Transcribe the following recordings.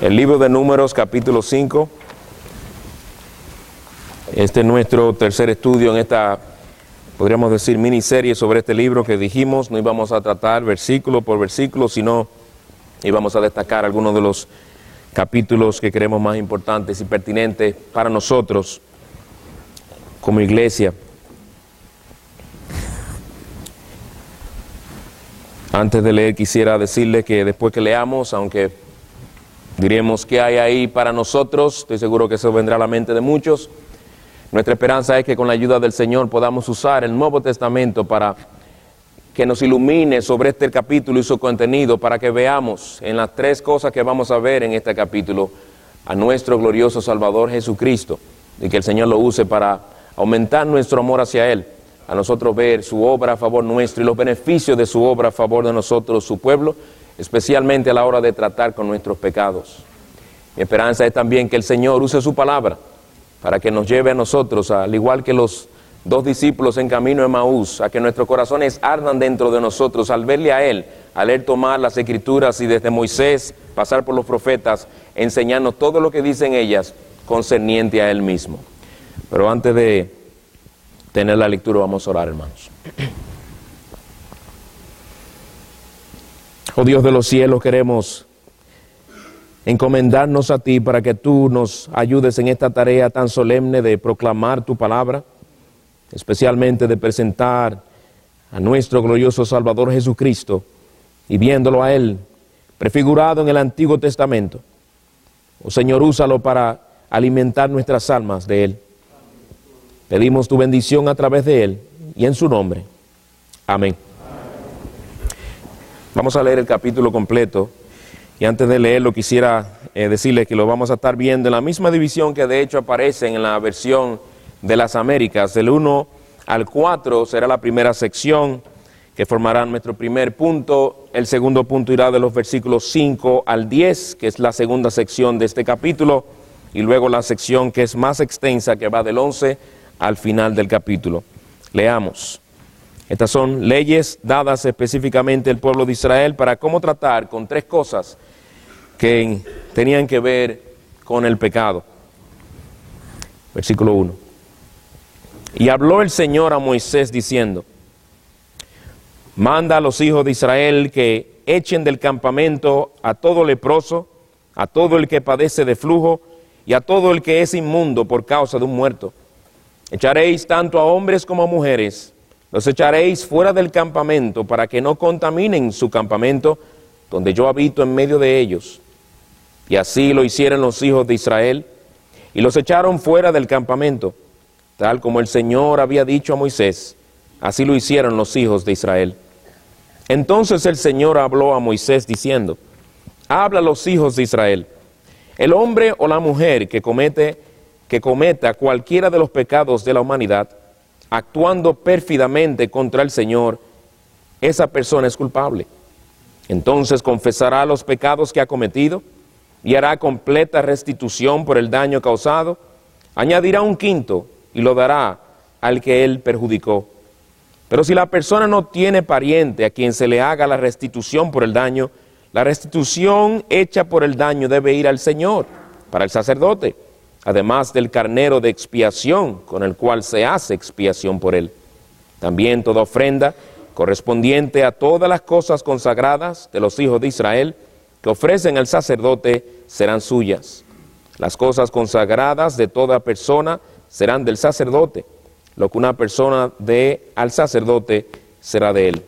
El libro de Números, capítulo 5. Este es nuestro tercer estudio en esta, podríamos decir, miniserie sobre este libro que dijimos. No íbamos a tratar versículo por versículo, sino íbamos a destacar algunos de los capítulos que creemos más importantes y pertinentes para nosotros como iglesia. Antes de leer quisiera decirle que después que leamos, aunque diremos qué hay ahí para nosotros, estoy seguro que eso vendrá a la mente de muchos, nuestra esperanza es que con la ayuda del Señor podamos usar el Nuevo Testamento para que nos ilumine sobre este capítulo y su contenido, para que veamos en las tres cosas que vamos a ver en este capítulo a nuestro glorioso Salvador Jesucristo y que el Señor lo use para aumentar nuestro amor hacia Él a nosotros ver su obra a favor nuestro y los beneficios de su obra a favor de nosotros, su pueblo, especialmente a la hora de tratar con nuestros pecados. Mi esperanza es también que el Señor use su palabra para que nos lleve a nosotros, al igual que los dos discípulos en camino de Maús, a que nuestros corazones ardan dentro de nosotros al verle a Él, al Él tomar las escrituras y desde Moisés pasar por los profetas, enseñarnos todo lo que dicen ellas concerniente a Él mismo. Pero antes de tener la lectura, vamos a orar, hermanos. Oh Dios de los cielos, queremos encomendarnos a ti para que tú nos ayudes en esta tarea tan solemne de proclamar tu palabra, especialmente de presentar a nuestro glorioso Salvador Jesucristo y viéndolo a Él prefigurado en el Antiguo Testamento. Oh Señor, úsalo para alimentar nuestras almas de Él. Pedimos tu bendición a través de Él y en su nombre. Amén. Vamos a leer el capítulo completo y antes de leerlo quisiera eh, decirles que lo vamos a estar viendo en la misma división que de hecho aparece en la versión de las Américas. Del 1 al 4 será la primera sección que formará nuestro primer punto. El segundo punto irá de los versículos 5 al 10, que es la segunda sección de este capítulo, y luego la sección que es más extensa, que va del 11 al final del capítulo. Leamos. Estas son leyes dadas específicamente al pueblo de Israel para cómo tratar con tres cosas que tenían que ver con el pecado. Versículo 1. Y habló el Señor a Moisés diciendo, manda a los hijos de Israel que echen del campamento a todo leproso, a todo el que padece de flujo y a todo el que es inmundo por causa de un muerto Echaréis tanto a hombres como a mujeres, los echaréis fuera del campamento para que no contaminen su campamento donde yo habito en medio de ellos. Y así lo hicieron los hijos de Israel y los echaron fuera del campamento, tal como el Señor había dicho a Moisés. Así lo hicieron los hijos de Israel. Entonces el Señor habló a Moisés diciendo, habla a los hijos de Israel, el hombre o la mujer que comete que cometa cualquiera de los pecados de la humanidad, actuando pérfidamente contra el Señor, esa persona es culpable. Entonces confesará los pecados que ha cometido y hará completa restitución por el daño causado, añadirá un quinto y lo dará al que él perjudicó. Pero si la persona no tiene pariente a quien se le haga la restitución por el daño, la restitución hecha por el daño debe ir al Señor, para el sacerdote además del carnero de expiación con el cual se hace expiación por él. También toda ofrenda correspondiente a todas las cosas consagradas de los hijos de Israel que ofrecen al sacerdote serán suyas. Las cosas consagradas de toda persona serán del sacerdote. Lo que una persona dé al sacerdote será de él.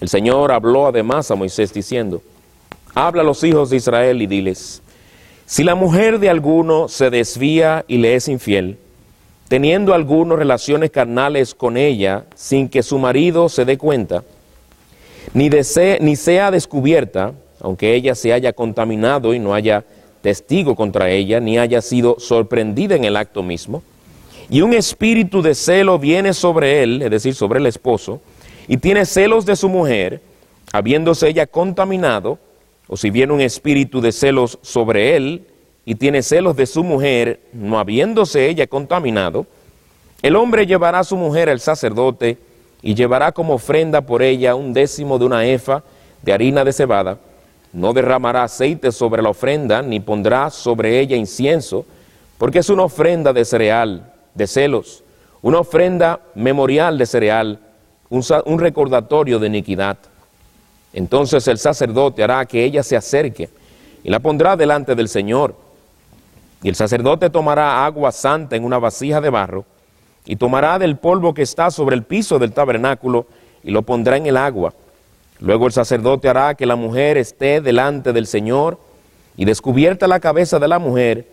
El Señor habló además a Moisés diciendo, habla a los hijos de Israel y diles, si la mujer de alguno se desvía y le es infiel, teniendo alguno relaciones carnales con ella sin que su marido se dé cuenta, ni, ni sea descubierta, aunque ella se haya contaminado y no haya testigo contra ella, ni haya sido sorprendida en el acto mismo, y un espíritu de celo viene sobre él, es decir, sobre el esposo, y tiene celos de su mujer, habiéndose ella contaminado, o si viene un espíritu de celos sobre él y tiene celos de su mujer, no habiéndose ella contaminado, el hombre llevará a su mujer al sacerdote y llevará como ofrenda por ella un décimo de una efa de harina de cebada no derramará aceite sobre la ofrenda, ni pondrá sobre ella incienso, porque es una ofrenda de cereal, de celos, una ofrenda memorial de cereal, un, un recordatorio de iniquidad. Entonces el sacerdote hará que ella se acerque y la pondrá delante del Señor. Y el sacerdote tomará agua santa en una vasija de barro y tomará del polvo que está sobre el piso del tabernáculo y lo pondrá en el agua. Luego el sacerdote hará que la mujer esté delante del Señor y descubierta la cabeza de la mujer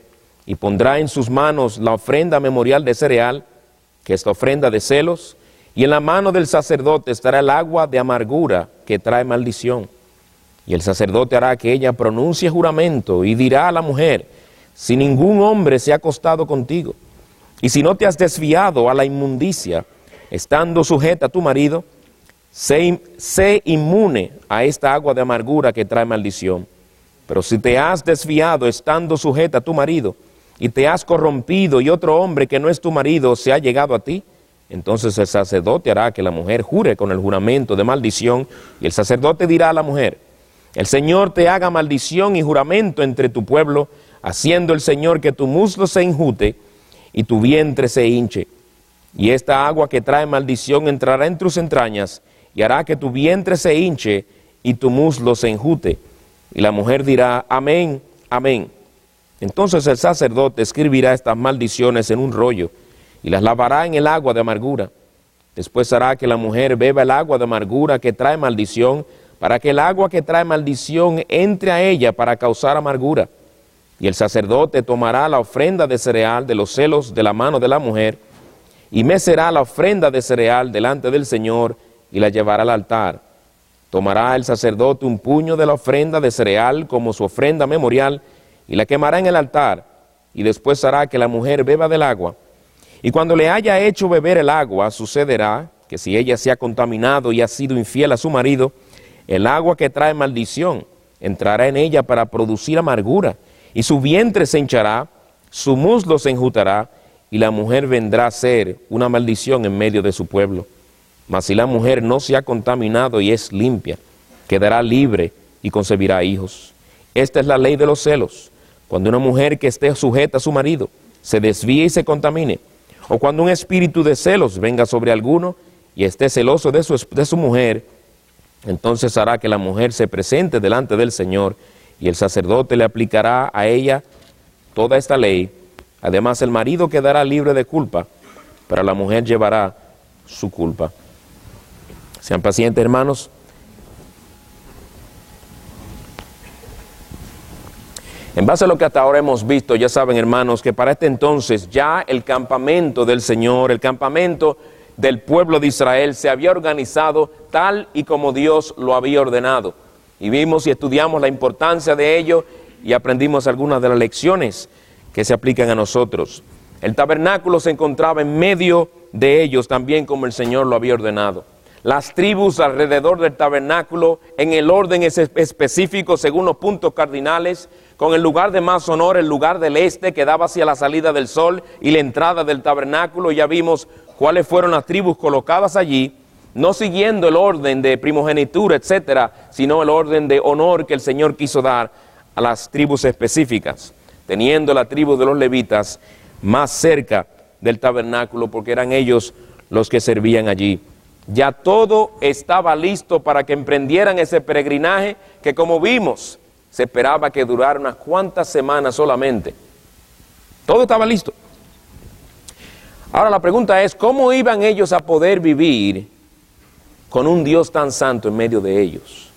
y pondrá en sus manos la ofrenda memorial de cereal, que es la ofrenda de celos, y en la mano del sacerdote estará el agua de amargura que trae maldición. Y el sacerdote hará que ella pronuncie juramento y dirá a la mujer, si ningún hombre se ha acostado contigo, y si no te has desviado a la inmundicia, estando sujeta a tu marido, sé, inmune a esta agua de amargura que trae maldición. Pero si te has desviado estando sujeta a tu marido, y te has corrompido y otro hombre que no es tu marido se ha llegado a ti, entonces el sacerdote hará que la mujer jure con el juramento de maldición y el sacerdote dirá a la mujer, el Señor te haga maldición y juramento entre tu pueblo, haciendo el Señor que tu muslo se injute y tu vientre se hinche. Y esta agua que trae maldición entrará en tus entrañas y hará que tu vientre se hinche y tu muslo se enjute. Y la mujer dirá, amén, amén. Entonces el sacerdote escribirá estas maldiciones en un rollo y las lavará en el agua de amargura. Después hará que la mujer beba el agua de amargura que trae maldición, para que el agua que trae maldición entre a ella para causar amargura. Y el sacerdote tomará la ofrenda de cereal de los celos de la mano de la mujer, y mecerá la ofrenda de cereal delante del Señor y la llevará al altar. Tomará el sacerdote un puño de la ofrenda de cereal como su ofrenda memorial, y la quemará en el altar, y después hará que la mujer beba del agua y cuando le haya hecho beber el agua, sucederá que si ella se ha contaminado y ha sido infiel a su marido, el agua que trae maldición entrará en ella para producir amargura, y su vientre se hinchará, su muslo se enjutará, y la mujer vendrá a ser una maldición en medio de su pueblo. Mas si la mujer no se ha contaminado y es limpia, quedará libre y concebirá hijos. Esta es la ley de los celos. Cuando una mujer que esté sujeta a su marido se desvíe y se contamine, o cuando un espíritu de celos venga sobre alguno y esté celoso de su, de su mujer, entonces hará que la mujer se presente delante del Señor y el sacerdote le aplicará a ella toda esta ley. Además, el marido quedará libre de culpa, pero la mujer llevará su culpa. Sean pacientes, hermanos. En base a lo que hasta ahora hemos visto, ya saben hermanos, que para este entonces ya el campamento del Señor, el campamento del pueblo de Israel se había organizado tal y como Dios lo había ordenado. Y vimos y estudiamos la importancia de ello y aprendimos algunas de las lecciones que se aplican a nosotros. El tabernáculo se encontraba en medio de ellos también como el Señor lo había ordenado. Las tribus alrededor del tabernáculo en el orden específico según los puntos cardinales con el lugar de más honor, el lugar del este que daba hacia la salida del sol y la entrada del tabernáculo. Ya vimos cuáles fueron las tribus colocadas allí, no siguiendo el orden de primogenitura, etcétera, sino el orden de honor que el Señor quiso dar a las tribus específicas, teniendo la tribu de los levitas más cerca del tabernáculo, porque eran ellos los que servían allí. Ya todo estaba listo para que emprendieran ese peregrinaje que como vimos, se esperaba que durara unas cuantas semanas solamente. Todo estaba listo. Ahora la pregunta es, ¿cómo iban ellos a poder vivir con un Dios tan santo en medio de ellos?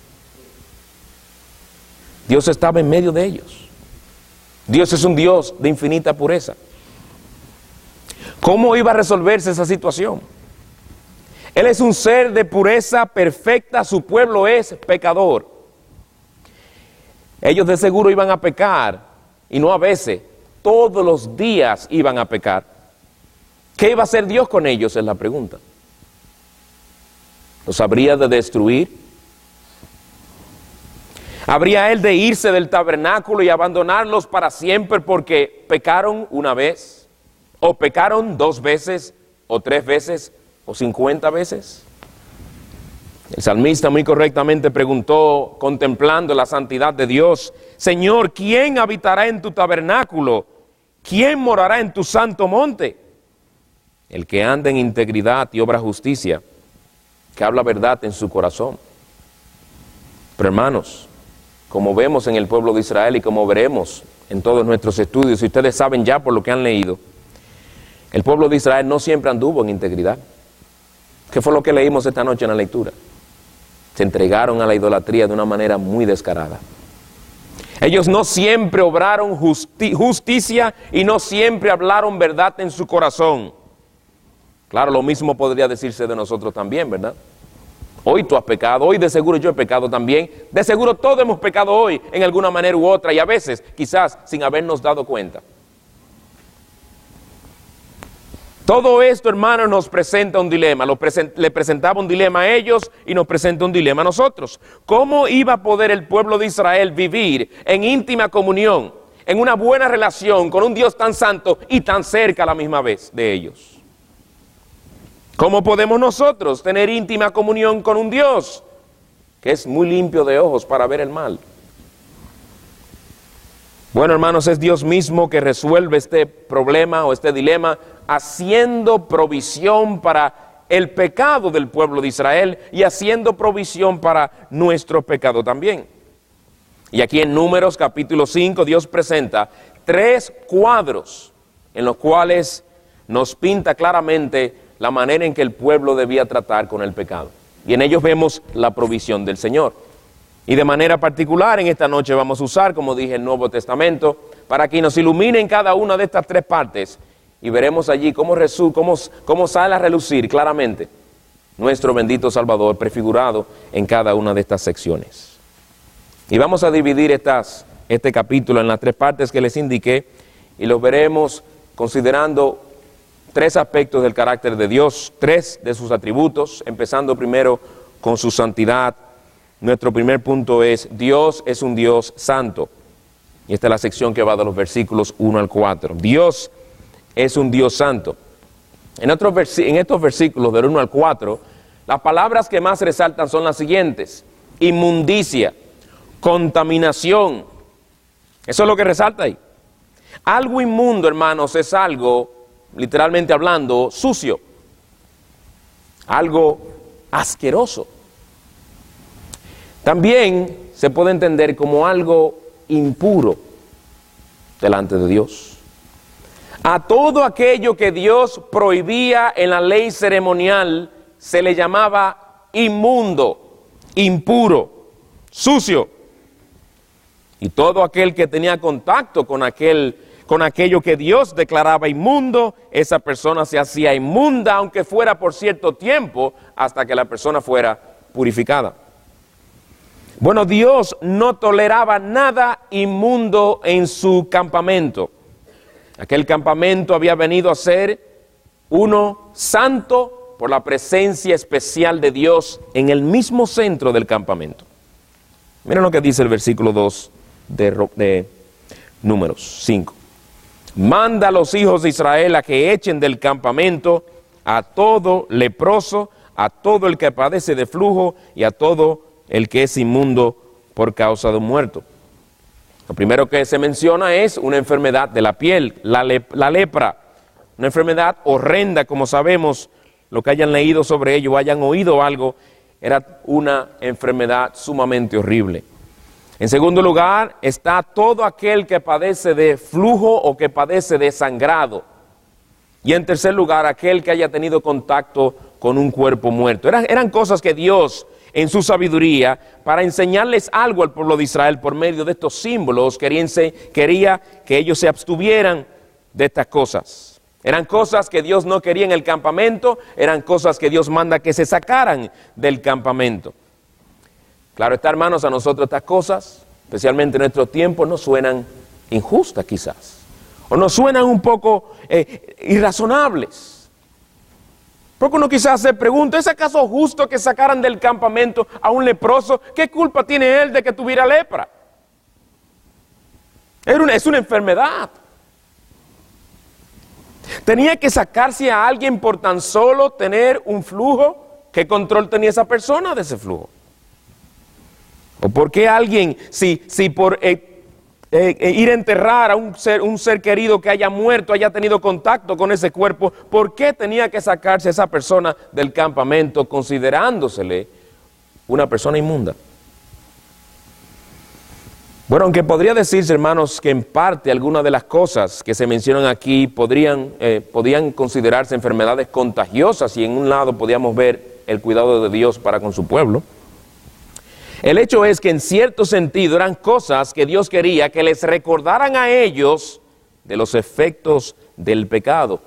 Dios estaba en medio de ellos. Dios es un Dios de infinita pureza. ¿Cómo iba a resolverse esa situación? Él es un ser de pureza perfecta, su pueblo es pecador. Ellos de seguro iban a pecar, y no a veces, todos los días iban a pecar. ¿Qué iba a hacer Dios con ellos? Es la pregunta. ¿Los habría de destruir? ¿Habría Él de irse del tabernáculo y abandonarlos para siempre porque pecaron una vez? ¿O pecaron dos veces? ¿O tres veces? ¿O cincuenta veces? El salmista muy correctamente preguntó, contemplando la santidad de Dios, Señor, ¿quién habitará en tu tabernáculo? ¿Quién morará en tu santo monte? El que anda en integridad y obra justicia, que habla verdad en su corazón. Pero hermanos, como vemos en el pueblo de Israel y como veremos en todos nuestros estudios, y ustedes saben ya por lo que han leído, el pueblo de Israel no siempre anduvo en integridad. ¿Qué fue lo que leímos esta noche en la lectura? Se entregaron a la idolatría de una manera muy descarada. Ellos no siempre obraron justicia y no siempre hablaron verdad en su corazón. Claro, lo mismo podría decirse de nosotros también, ¿verdad? Hoy tú has pecado, hoy de seguro yo he pecado también, de seguro todos hemos pecado hoy en alguna manera u otra y a veces quizás sin habernos dado cuenta. Todo esto, hermano, nos presenta un dilema. le presentaba un dilema a ellos y nos presenta un dilema a nosotros. ¿Cómo iba a poder el pueblo de Israel vivir en íntima comunión, en una buena relación con un Dios tan santo y tan cerca a la misma vez de ellos? ¿Cómo podemos nosotros tener íntima comunión con un Dios que es muy limpio de ojos para ver el mal? Bueno, hermanos, es Dios mismo que resuelve este problema o este dilema haciendo provisión para el pecado del pueblo de Israel y haciendo provisión para nuestro pecado también. Y aquí en Números capítulo 5 Dios presenta tres cuadros en los cuales nos pinta claramente la manera en que el pueblo debía tratar con el pecado. Y en ellos vemos la provisión del Señor. Y de manera particular en esta noche vamos a usar, como dije, el Nuevo Testamento para que nos ilumine en cada una de estas tres partes y veremos allí cómo, cómo, cómo sale a relucir claramente nuestro bendito Salvador prefigurado en cada una de estas secciones. Y vamos a dividir este capítulo en las tres partes que les indiqué y los veremos considerando tres aspectos del carácter de Dios, tres de sus atributos, empezando primero con su santidad. Nuestro primer punto es, Dios es un Dios santo. Y esta es la sección que va de los versículos 1 al 4. Dios es un Dios santo. En, en estos versículos del 1 al 4, las palabras que más resaltan son las siguientes. Inmundicia, contaminación. Eso es lo que resalta ahí. Algo inmundo, hermanos, es algo, literalmente hablando, sucio. Algo asqueroso. También se puede entender como algo impuro delante de Dios a todo aquello que Dios prohibía en la ley ceremonial se le llamaba inmundo, impuro, sucio. Y todo aquel que tenía contacto con aquel con aquello que Dios declaraba inmundo, esa persona se hacía inmunda aunque fuera por cierto tiempo hasta que la persona fuera purificada. Bueno, Dios no toleraba nada inmundo en su campamento. Aquel campamento había venido a ser uno santo por la presencia especial de Dios en el mismo centro del campamento. Miren lo que dice el versículo 2 de, de Números 5. Manda a los hijos de Israel a que echen del campamento a todo leproso, a todo el que padece de flujo y a todo el que es inmundo por causa de un muerto. Lo primero que se menciona es una enfermedad de la piel, la, lepra, una enfermedad horrenda, como sabemos, lo que hayan leído sobre ello, hayan oído algo, era una enfermedad sumamente horrible. En segundo lugar, está todo aquel que padece de flujo o que padece de sangrado. Y en tercer lugar, aquel que haya tenido contacto con un cuerpo muerto. eran cosas que Dios en su sabiduría para enseñarles algo al pueblo de Israel por medio de estos símbolos. quería que ellos se abstuvieran de estas cosas. Eran cosas que Dios no quería en el campamento, eran cosas que Dios manda que se sacaran del campamento. Claro está, hermanos, a nosotros estas cosas, especialmente en nuestro tiempo, nos suenan injustas quizás, o nos suenan un poco eh, irrazonables. Porque uno quizás se pregunta, ¿es acaso justo que sacaran del campamento a un leproso? ¿Qué culpa tiene él de que tuviera lepra? es una enfermedad. Tenía que sacarse a alguien por tan solo tener un flujo. ¿Qué control tenía esa persona de ese flujo? ¿O por qué alguien, si, si por eh, eh, eh, ir a enterrar a un ser, un ser querido que haya muerto, haya tenido contacto con ese cuerpo, ¿por qué tenía que sacarse esa persona del campamento considerándosele una persona inmunda? Bueno, aunque podría decirse, hermanos, que en parte algunas de las cosas que se mencionan aquí podrían, podían considerarse enfermedades contagiosas y en un lado podíamos ver el cuidado de Dios para con su pueblo. El hecho es que en cierto sentido eran cosas que Dios quería que les recordaran a ellos de los efectos del pecado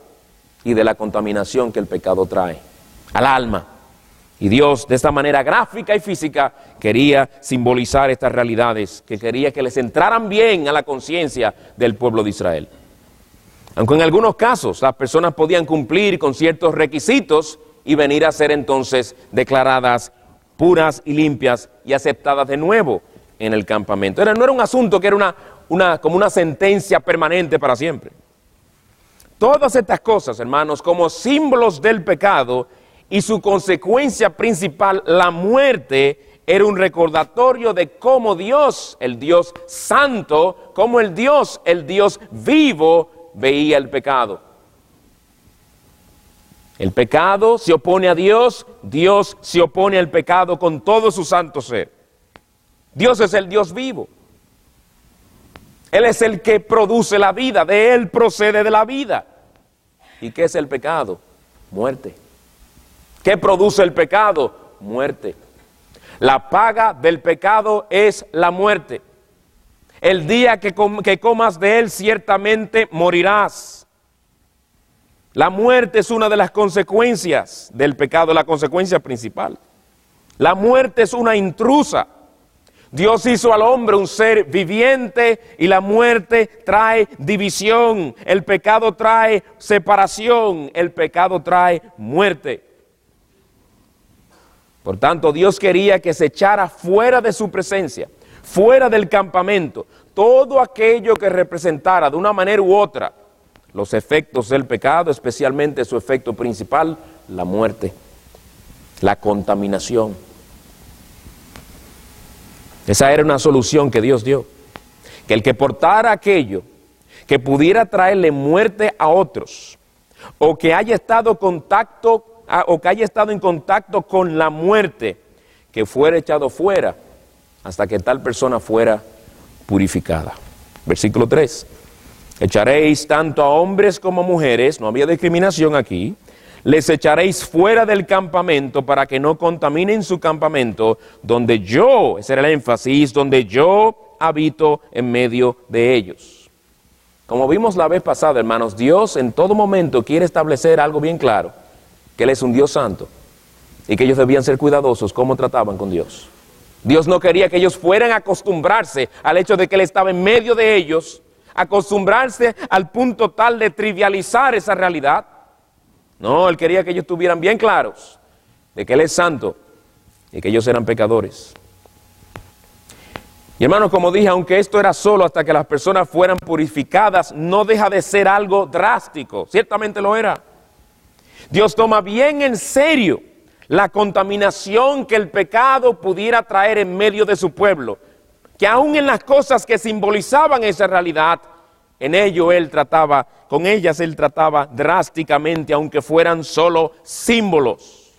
y de la contaminación que el pecado trae al alma. Y Dios, de esta manera gráfica y física, quería simbolizar estas realidades, que quería que les entraran bien a la conciencia del pueblo de Israel. Aunque en algunos casos las personas podían cumplir con ciertos requisitos y venir a ser entonces declaradas puras y limpias y aceptadas de nuevo en el campamento. Era, no era un asunto que era una, una, como una sentencia permanente para siempre. Todas estas cosas, hermanos, como símbolos del pecado y su consecuencia principal, la muerte, era un recordatorio de cómo Dios, el Dios santo, como el Dios, el Dios vivo, veía el pecado. El pecado se opone a Dios, Dios se opone al pecado con todo su santo ser. Dios es el Dios vivo. Él es el que produce la vida, de Él procede de la vida. ¿Y qué es el pecado? Muerte. ¿Qué produce el pecado? Muerte. La paga del pecado es la muerte. El día que, que comas de Él ciertamente morirás. La muerte es una de las consecuencias del pecado, la consecuencia principal. La muerte es una intrusa. Dios hizo al hombre un ser viviente y la muerte trae división. El pecado trae separación. El pecado trae muerte. Por tanto, Dios quería que se echara fuera de su presencia, fuera del campamento, todo aquello que representara de una manera u otra los efectos del pecado, especialmente su efecto principal, la muerte, la contaminación. Esa era una solución que Dios dio. Que el que portara aquello que pudiera traerle muerte a otros, o que haya estado contacto o que haya estado en contacto con la muerte, que fuera echado fuera hasta que tal persona fuera purificada. Versículo 3. Echaréis tanto a hombres como a mujeres, no había discriminación aquí, les echaréis fuera del campamento para que no contaminen su campamento, donde yo, ese era el énfasis, donde yo habito en medio de ellos. Como vimos la vez pasada, hermanos, Dios en todo momento quiere establecer algo bien claro, que Él es un Dios santo y que ellos debían ser cuidadosos cómo trataban con Dios. Dios no quería que ellos fueran a acostumbrarse al hecho de que Él estaba en medio de ellos acostumbrarse al punto tal de trivializar esa realidad. No, él quería que ellos estuvieran bien claros de que Él es santo y que ellos eran pecadores. Y hermanos, como dije, aunque esto era solo hasta que las personas fueran purificadas, no deja de ser algo drástico. Ciertamente lo era. Dios toma bien en serio la contaminación que el pecado pudiera traer en medio de su pueblo que aún en las cosas que simbolizaban esa realidad, en ello él trataba, con ellas él trataba drásticamente, aunque fueran solo símbolos.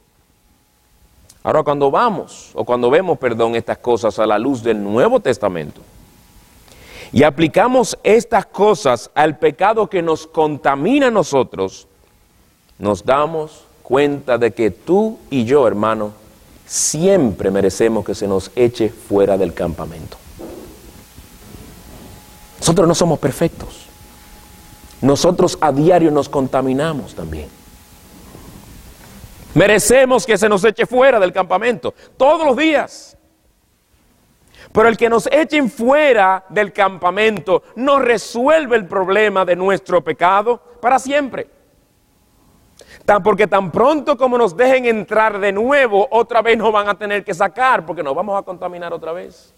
Ahora cuando vamos, o cuando vemos, perdón, estas cosas a la luz del Nuevo Testamento, y aplicamos estas cosas al pecado que nos contamina a nosotros, nos damos cuenta de que tú y yo, hermano, siempre merecemos que se nos eche fuera del campamento. Nosotros no somos perfectos. Nosotros a diario nos contaminamos también. Merecemos que se nos eche fuera del campamento todos los días. Pero el que nos echen fuera del campamento no resuelve el problema de nuestro pecado para siempre. Tan porque tan pronto como nos dejen entrar de nuevo, otra vez nos van a tener que sacar porque nos vamos a contaminar otra vez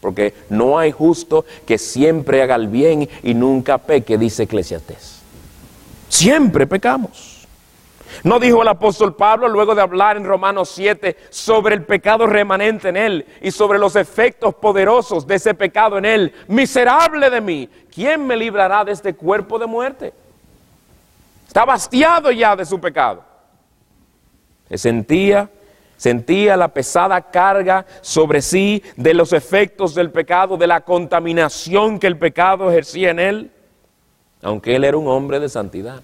porque no hay justo que siempre haga el bien y nunca peque, dice Eclesiastés. Siempre pecamos. ¿No dijo el apóstol Pablo luego de hablar en Romanos 7 sobre el pecado remanente en él y sobre los efectos poderosos de ese pecado en él? Miserable de mí, ¿quién me librará de este cuerpo de muerte? Está bastiado ya de su pecado. Se sentía, sentía la pesada carga sobre sí de los efectos del pecado, de la contaminación que el pecado ejercía en él, aunque él era un hombre de santidad.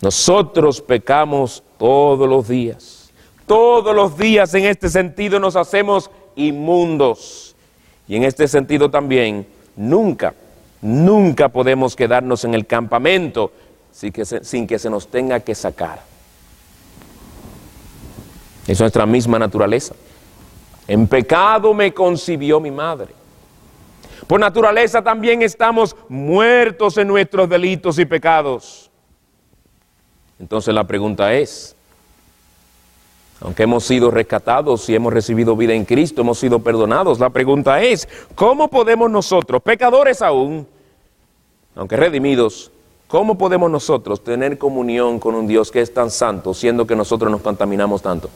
Nosotros pecamos todos los días. Todos los días en este sentido nos hacemos inmundos. Y en este sentido también, nunca, nunca podemos quedarnos en el campamento sin que se, sin que se nos tenga que sacar. Es nuestra misma naturaleza. En pecado me concibió mi madre. Por naturaleza también estamos muertos en nuestros delitos y pecados. Entonces la pregunta es, aunque hemos sido rescatados y hemos recibido vida en Cristo, hemos sido perdonados, la pregunta es, ¿cómo podemos nosotros, pecadores aún, aunque redimidos, cómo podemos nosotros tener comunión con un Dios que es tan santo, siendo que nosotros nos contaminamos tanto?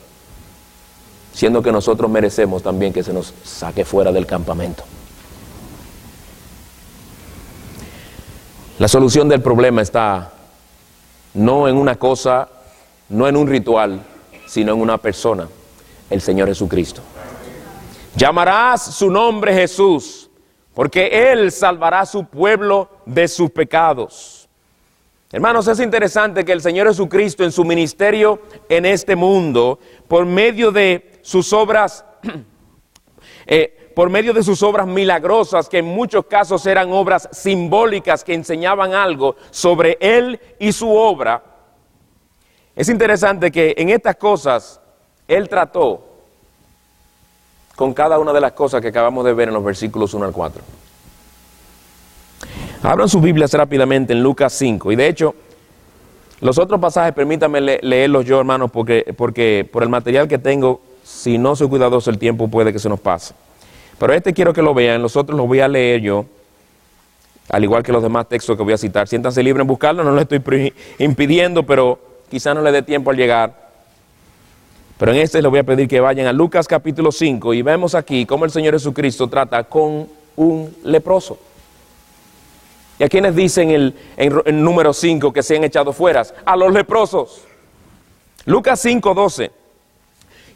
Siendo que nosotros merecemos también que se nos saque fuera del campamento. La solución del problema está no en una cosa, no en un ritual, sino en una persona, el Señor Jesucristo. Llamarás su nombre Jesús, porque Él salvará a su pueblo de sus pecados. Hermanos, es interesante que el Señor Jesucristo en su ministerio en este mundo, por medio de sus obras, eh, por medio de sus obras milagrosas, que en muchos casos eran obras simbólicas que enseñaban algo sobre Él y su obra, es interesante que en estas cosas Él trató con cada una de las cosas que acabamos de ver en los versículos 1 al 4. Abran sus Biblias rápidamente en Lucas 5. Y de hecho, los otros pasajes, permítanme leerlos yo, hermanos, porque, porque por el material que tengo, si no soy cuidadoso, el tiempo puede que se nos pase. Pero este quiero que lo vean, los otros los voy a leer yo, al igual que los demás textos que voy a citar. Siéntanse libres en buscarlo, no lo estoy impidiendo, pero quizá no le dé tiempo al llegar. Pero en este les voy a pedir que vayan a Lucas capítulo 5 y vemos aquí cómo el Señor Jesucristo trata con un leproso. ¿Y a quienes dicen el, en, número 5 que se han echado fuera? A los leprosos. Lucas 5, 12.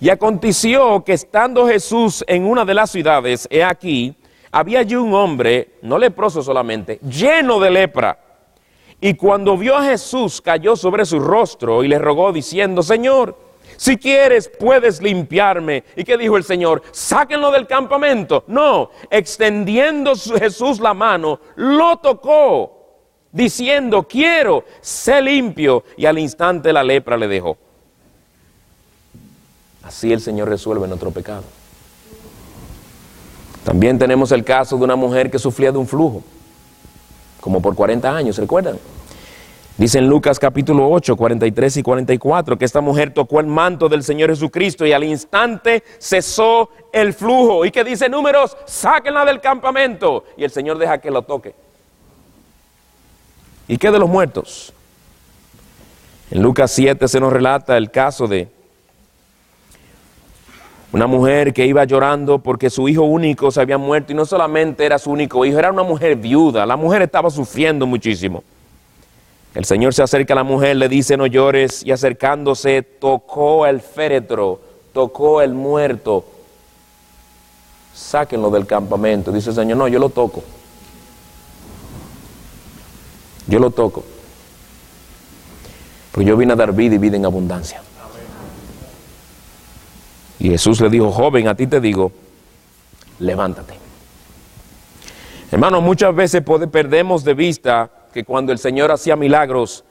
Y aconteció que estando Jesús en una de las ciudades, he aquí, había allí un hombre, no leproso solamente, lleno de lepra. Y cuando vio a Jesús, cayó sobre su rostro y le rogó diciendo, Señor, si quieres, puedes limpiarme. ¿Y qué dijo el Señor? Sáquenlo del campamento. No, extendiendo Jesús la mano, lo tocó, diciendo, quiero, sé limpio. Y al instante la lepra le dejó. Así el Señor resuelve nuestro pecado. También tenemos el caso de una mujer que sufría de un flujo, como por 40 años, ¿recuerdan? Dice en Lucas capítulo 8, 43 y 44 que esta mujer tocó el manto del Señor Jesucristo y al instante cesó el flujo. ¿Y que dice números? Sáquenla del campamento. Y el Señor deja que lo toque. ¿Y qué de los muertos? En Lucas 7 se nos relata el caso de una mujer que iba llorando porque su hijo único se había muerto y no solamente era su único hijo, era una mujer viuda. La mujer estaba sufriendo muchísimo. El Señor se acerca a la mujer, le dice no llores y acercándose tocó el féretro, tocó el muerto. Sáquenlo del campamento. Dice el Señor, no, yo lo toco. Yo lo toco. Porque yo vine a dar vida y vida en abundancia. Y Jesús le dijo, joven, a ti te digo, levántate. Hermanos, muchas veces perdemos de vista que cuando el Señor hacía milagros,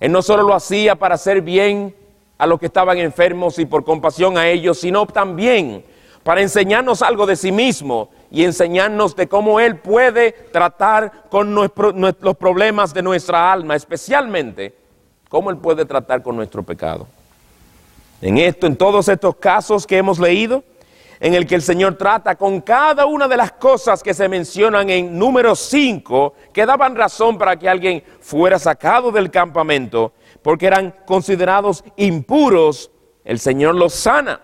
Él no solo lo hacía para hacer bien a los que estaban enfermos y por compasión a ellos, sino también para enseñarnos algo de sí mismo y enseñarnos de cómo Él puede tratar con los problemas de nuestra alma, especialmente cómo Él puede tratar con nuestro pecado. En esto, en todos estos casos que hemos leído, en el que el Señor trata con cada una de las cosas que se mencionan en número 5, que daban razón para que alguien fuera sacado del campamento, porque eran considerados impuros, el Señor los sana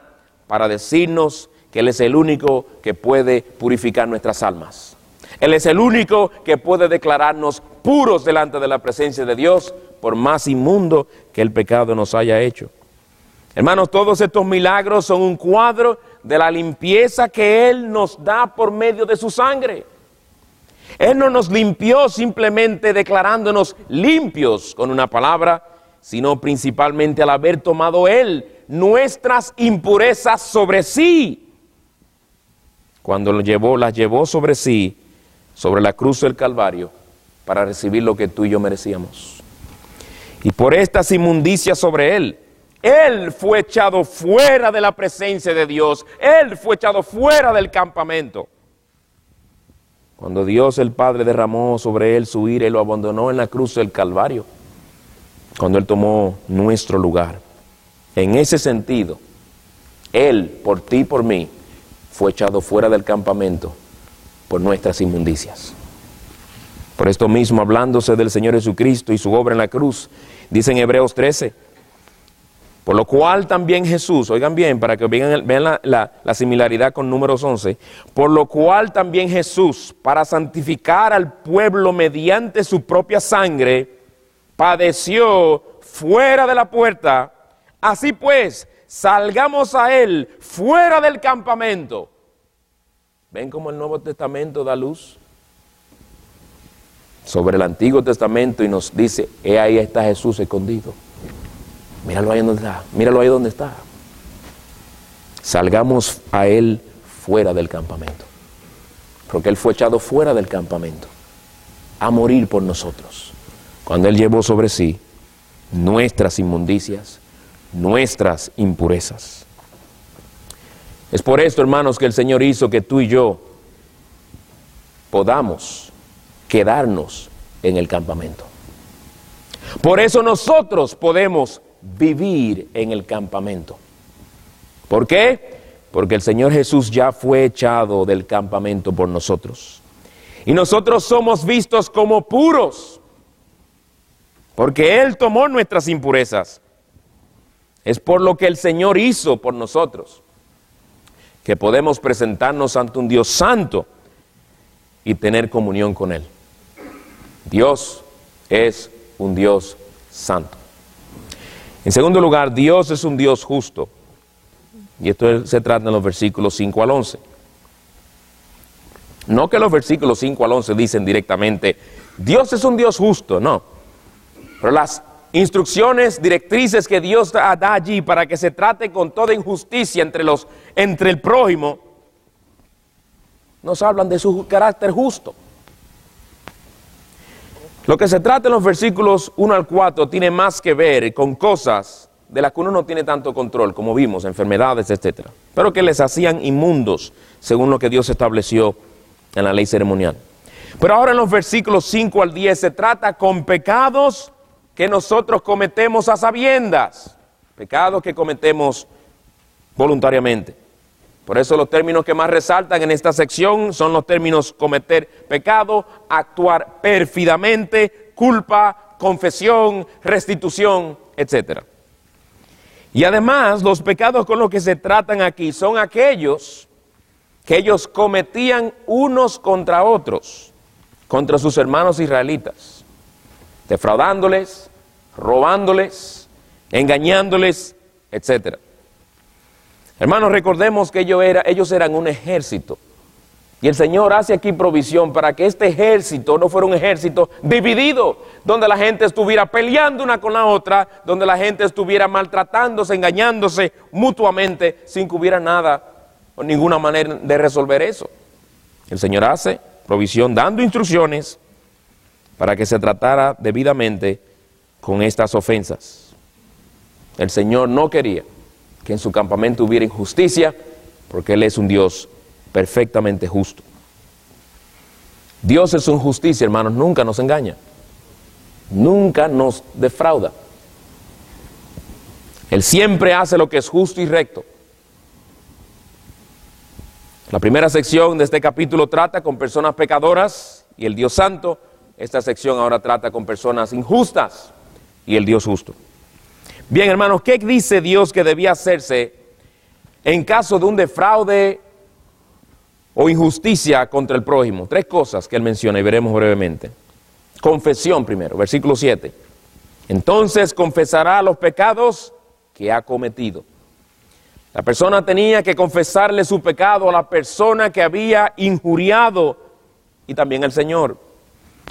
para decirnos que Él es el único que puede purificar nuestras almas. Él es el único que puede declararnos puros delante de la presencia de Dios, por más inmundo que el pecado nos haya hecho. Hermanos, todos estos milagros son un cuadro de la limpieza que Él nos da por medio de su sangre. Él no nos limpió simplemente declarándonos limpios con una palabra, sino principalmente al haber tomado Él nuestras impurezas sobre sí. Cuando lo llevó, las llevó sobre sí, sobre la cruz del Calvario, para recibir lo que tú y yo merecíamos. Y por estas inmundicias sobre Él, Él fue echado fuera de la presencia de Dios, Él fue echado fuera del campamento. Cuando Dios el Padre derramó sobre Él su ira y lo abandonó en la cruz del Calvario, cuando Él tomó nuestro lugar. En ese sentido, Él, por ti y por mí, fue echado fuera del campamento por nuestras inmundicias. Por esto mismo, hablándose del Señor Jesucristo y su obra en la cruz, dice en Hebreos 13, por lo cual también Jesús, oigan bien, para que vean, la, la, similaridad con números 11, por lo cual también Jesús, para santificar al pueblo mediante su propia sangre, padeció fuera de la puerta Así pues, salgamos a Él fuera del campamento. ¿Ven cómo el Nuevo Testamento da luz? Sobre el Antiguo Testamento y nos dice, he ahí está Jesús escondido. Míralo ahí donde está, míralo ahí donde está. Salgamos a Él fuera del campamento. Porque Él fue echado fuera del campamento a morir por nosotros. Cuando Él llevó sobre sí nuestras inmundicias, nuestras impurezas. Es por esto, hermanos, que el Señor hizo que tú y yo podamos quedarnos en el campamento. Por eso nosotros podemos vivir en el campamento. ¿Por qué? Porque el Señor Jesús ya fue echado del campamento por nosotros. Y nosotros somos vistos como puros. Porque Él tomó nuestras impurezas. Es por lo que el Señor hizo por nosotros, que podemos presentarnos ante un Dios santo y tener comunión con Él. Dios es un Dios santo. En segundo lugar, Dios es un Dios justo. Y esto se trata en los versículos 5 al 11. No que los versículos 5 al 11 dicen directamente, Dios es un Dios justo, no. Pero las instrucciones, directrices que Dios da, allí para que se trate con toda injusticia entre, los, entre el prójimo, nos hablan de su carácter justo. Lo que se trata en los versículos 1 al 4 tiene más que ver con cosas de las que uno no tiene tanto control, como vimos, enfermedades, etc. Pero que les hacían inmundos, según lo que Dios estableció en la ley ceremonial. Pero ahora en los versículos 5 al 10 se trata con pecados que nosotros cometemos a sabiendas, pecados que cometemos voluntariamente. Por eso los términos que más resaltan en esta sección son los términos cometer pecado, actuar pérfidamente, culpa, confesión, restitución, etc. Y además los pecados con los que se tratan aquí son aquellos que ellos cometían unos contra otros, contra sus hermanos israelitas defraudándoles, robándoles, engañándoles, etc. Hermanos, recordemos que ellos, ellos eran un ejército. Y el Señor hace aquí provisión para que este ejército no fuera un ejército dividido, donde la gente estuviera peleando una con la otra, donde la gente estuviera maltratándose, engañándose mutuamente, sin que hubiera nada o ninguna manera de resolver eso. El Señor hace provisión dando instrucciones para que se tratara debidamente con estas ofensas. El Señor no quería que en su campamento hubiera injusticia, porque Él es un Dios perfectamente justo. Dios es un justicia, hermanos, nunca nos engaña, nunca nos defrauda. Él siempre hace lo que es justo y recto. La primera sección de este capítulo trata con personas pecadoras y el Dios Santo esta sección ahora trata con personas injustas, y el Dios justo. Bien, hermanos, ¿qué dice Dios que debía hacerse en caso de un defraude o injusticia contra el prójimo? Tres cosas que él menciona y veremos brevemente. Confesión primero, versículo 7. Entonces confesará los pecados que ha cometido. La persona tenía que confesarle su pecado a la persona que había injuriado y también al Señor.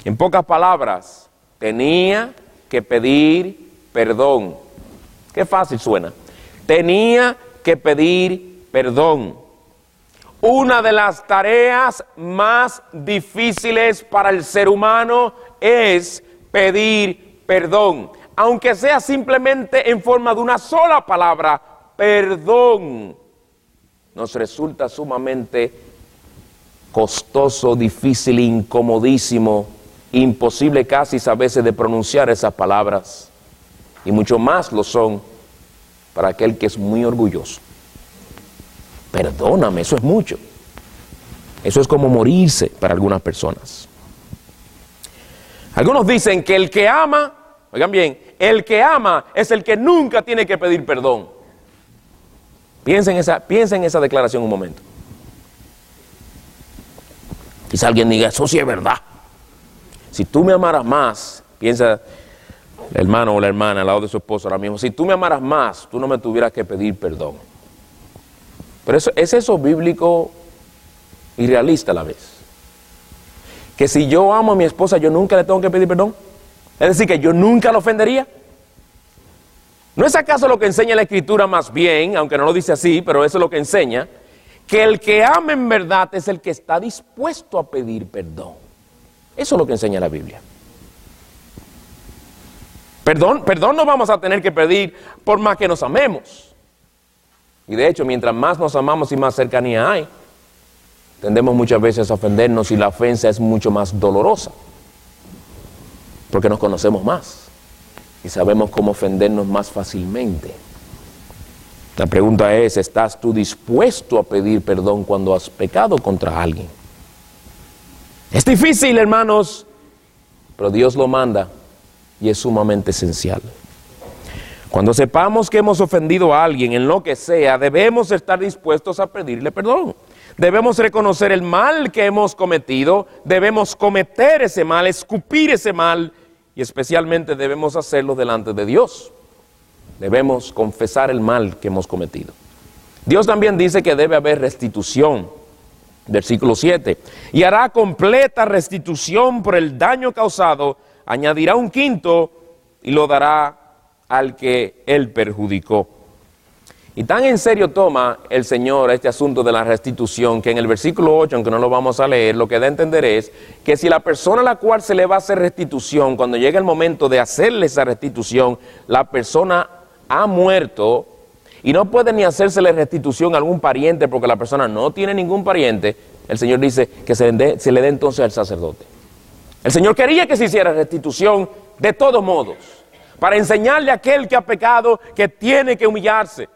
En pocas palabras, tenía que pedir perdón. Qué fácil suena. Tenía que pedir perdón. Una de las tareas más difíciles para el ser humano es pedir perdón, aunque sea simplemente en forma de una sola palabra, perdón. Nos resulta sumamente costoso, difícil, incomodísimo, imposible casi a veces de pronunciar esas palabras, y mucho más lo son para aquel que es muy orgulloso. Perdóname, eso es mucho. Eso es como morirse para algunas personas. Algunos dicen que el que ama, oigan bien, el que ama es el que nunca tiene que pedir perdón. Piensen en esa, piensen en esa declaración un momento. Quizá alguien diga, eso sí es verdad. Si tú me amaras más, piensa el hermano o la hermana al lado de su esposo ahora mismo, si tú me amaras más, tú no me tuvieras que pedir perdón. Pero eso, ¿es eso bíblico y realista a la vez? Que si yo amo a mi esposa, yo nunca le tengo que pedir perdón. Es decir, que yo nunca la ofendería. ¿No es acaso lo que enseña la escritura más bien, aunque no lo dice así, pero eso es lo que enseña, que el que ama en verdad es el que está dispuesto a pedir perdón? Eso es lo que enseña la Biblia. Perdón, perdón no vamos a tener que pedir por más que nos amemos. Y de hecho, mientras más nos amamos y más cercanía hay, tendemos muchas veces a ofendernos y la ofensa es mucho más dolorosa. Porque nos conocemos más y sabemos cómo ofendernos más fácilmente. La pregunta es, ¿estás tú dispuesto a pedir perdón cuando has pecado contra alguien? Es difícil, hermanos, pero Dios lo manda y es sumamente esencial. Cuando sepamos que hemos ofendido a alguien en lo que sea, debemos estar dispuestos a pedirle perdón. Debemos reconocer el mal que hemos cometido, debemos cometer ese mal, escupir ese mal y especialmente debemos hacerlo delante de Dios. Debemos confesar el mal que hemos cometido. Dios también dice que debe haber restitución. Versículo 7. Y hará completa restitución por el daño causado, añadirá un quinto y lo dará al que él perjudicó. Y tan en serio toma el Señor este asunto de la restitución que en el versículo 8, aunque no lo vamos a leer, lo que da a entender es que si la persona a la cual se le va a hacer restitución, cuando llega el momento de hacerle esa restitución, la persona ha muerto y no puede ni hacérsele restitución a algún pariente porque la persona no tiene ningún pariente, el Señor dice que se, se le dé entonces al sacerdote. El Señor quería que se hiciera restitución de todos modos, para enseñarle a aquel que ha pecado que tiene que humillarse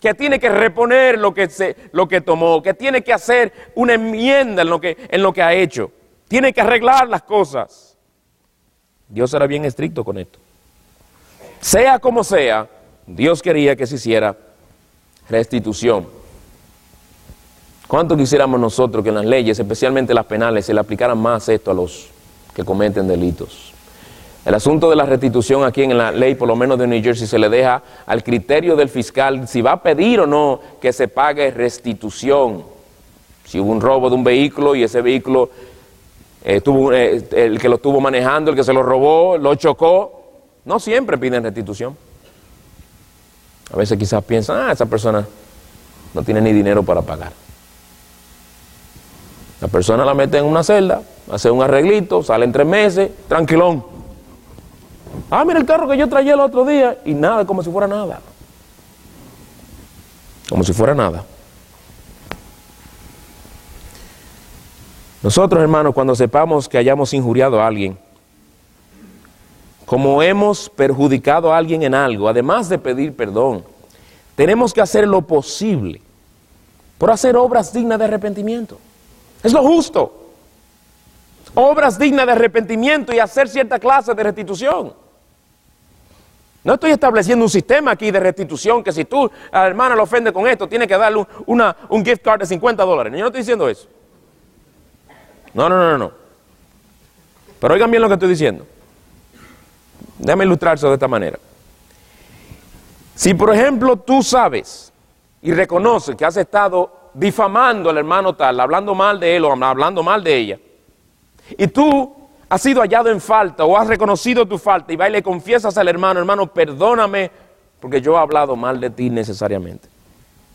que tiene que reponer lo que, se, lo que tomó, que tiene que hacer una enmienda en lo, que, en lo que ha hecho, tiene que arreglar las cosas. Dios era bien estricto con esto. Sea como sea, Dios quería que se hiciera restitución. ¿Cuánto quisiéramos nosotros que en las leyes, especialmente las penales, se le aplicaran más esto a los que cometen delitos? El asunto de la restitución aquí en la ley, por lo menos de New Jersey, se le deja al criterio del fiscal si va a pedir o no que se pague restitución. Si hubo un robo de un vehículo y ese vehículo, eh, tuvo, eh, el que lo estuvo manejando, el que se lo robó, lo chocó, no siempre piden restitución. A veces quizás piensan, ah, esa persona no tiene ni dinero para pagar. La persona la mete en una celda, hace un arreglito, sale en tres meses, tranquilón. Ah, mira el carro que yo traía el otro día y nada, como si fuera nada. Como si fuera nada. Nosotros, hermanos, cuando sepamos que hayamos injuriado a alguien, como hemos perjudicado a alguien en algo, además de pedir perdón, tenemos que hacer lo posible por hacer obras dignas de arrepentimiento. Es lo justo. Obras dignas de arrepentimiento y hacer cierta clase de restitución. No estoy estableciendo un sistema aquí de restitución que si tú a la hermana lo ofende con esto, tiene que darle un, un gift card de 50 dólares. Yo no estoy diciendo eso. No, no, no, no. Pero oigan bien lo que estoy diciendo. Déjame ilustrar eso de esta manera. Si por ejemplo tú sabes y reconoces que has estado difamando al hermano tal, hablando mal de él o hablando mal de ella, y tú has sido hallado en falta o has reconocido tu falta y va y le confiesas al hermano, hermano, perdóname porque yo he hablado mal de ti necesariamente.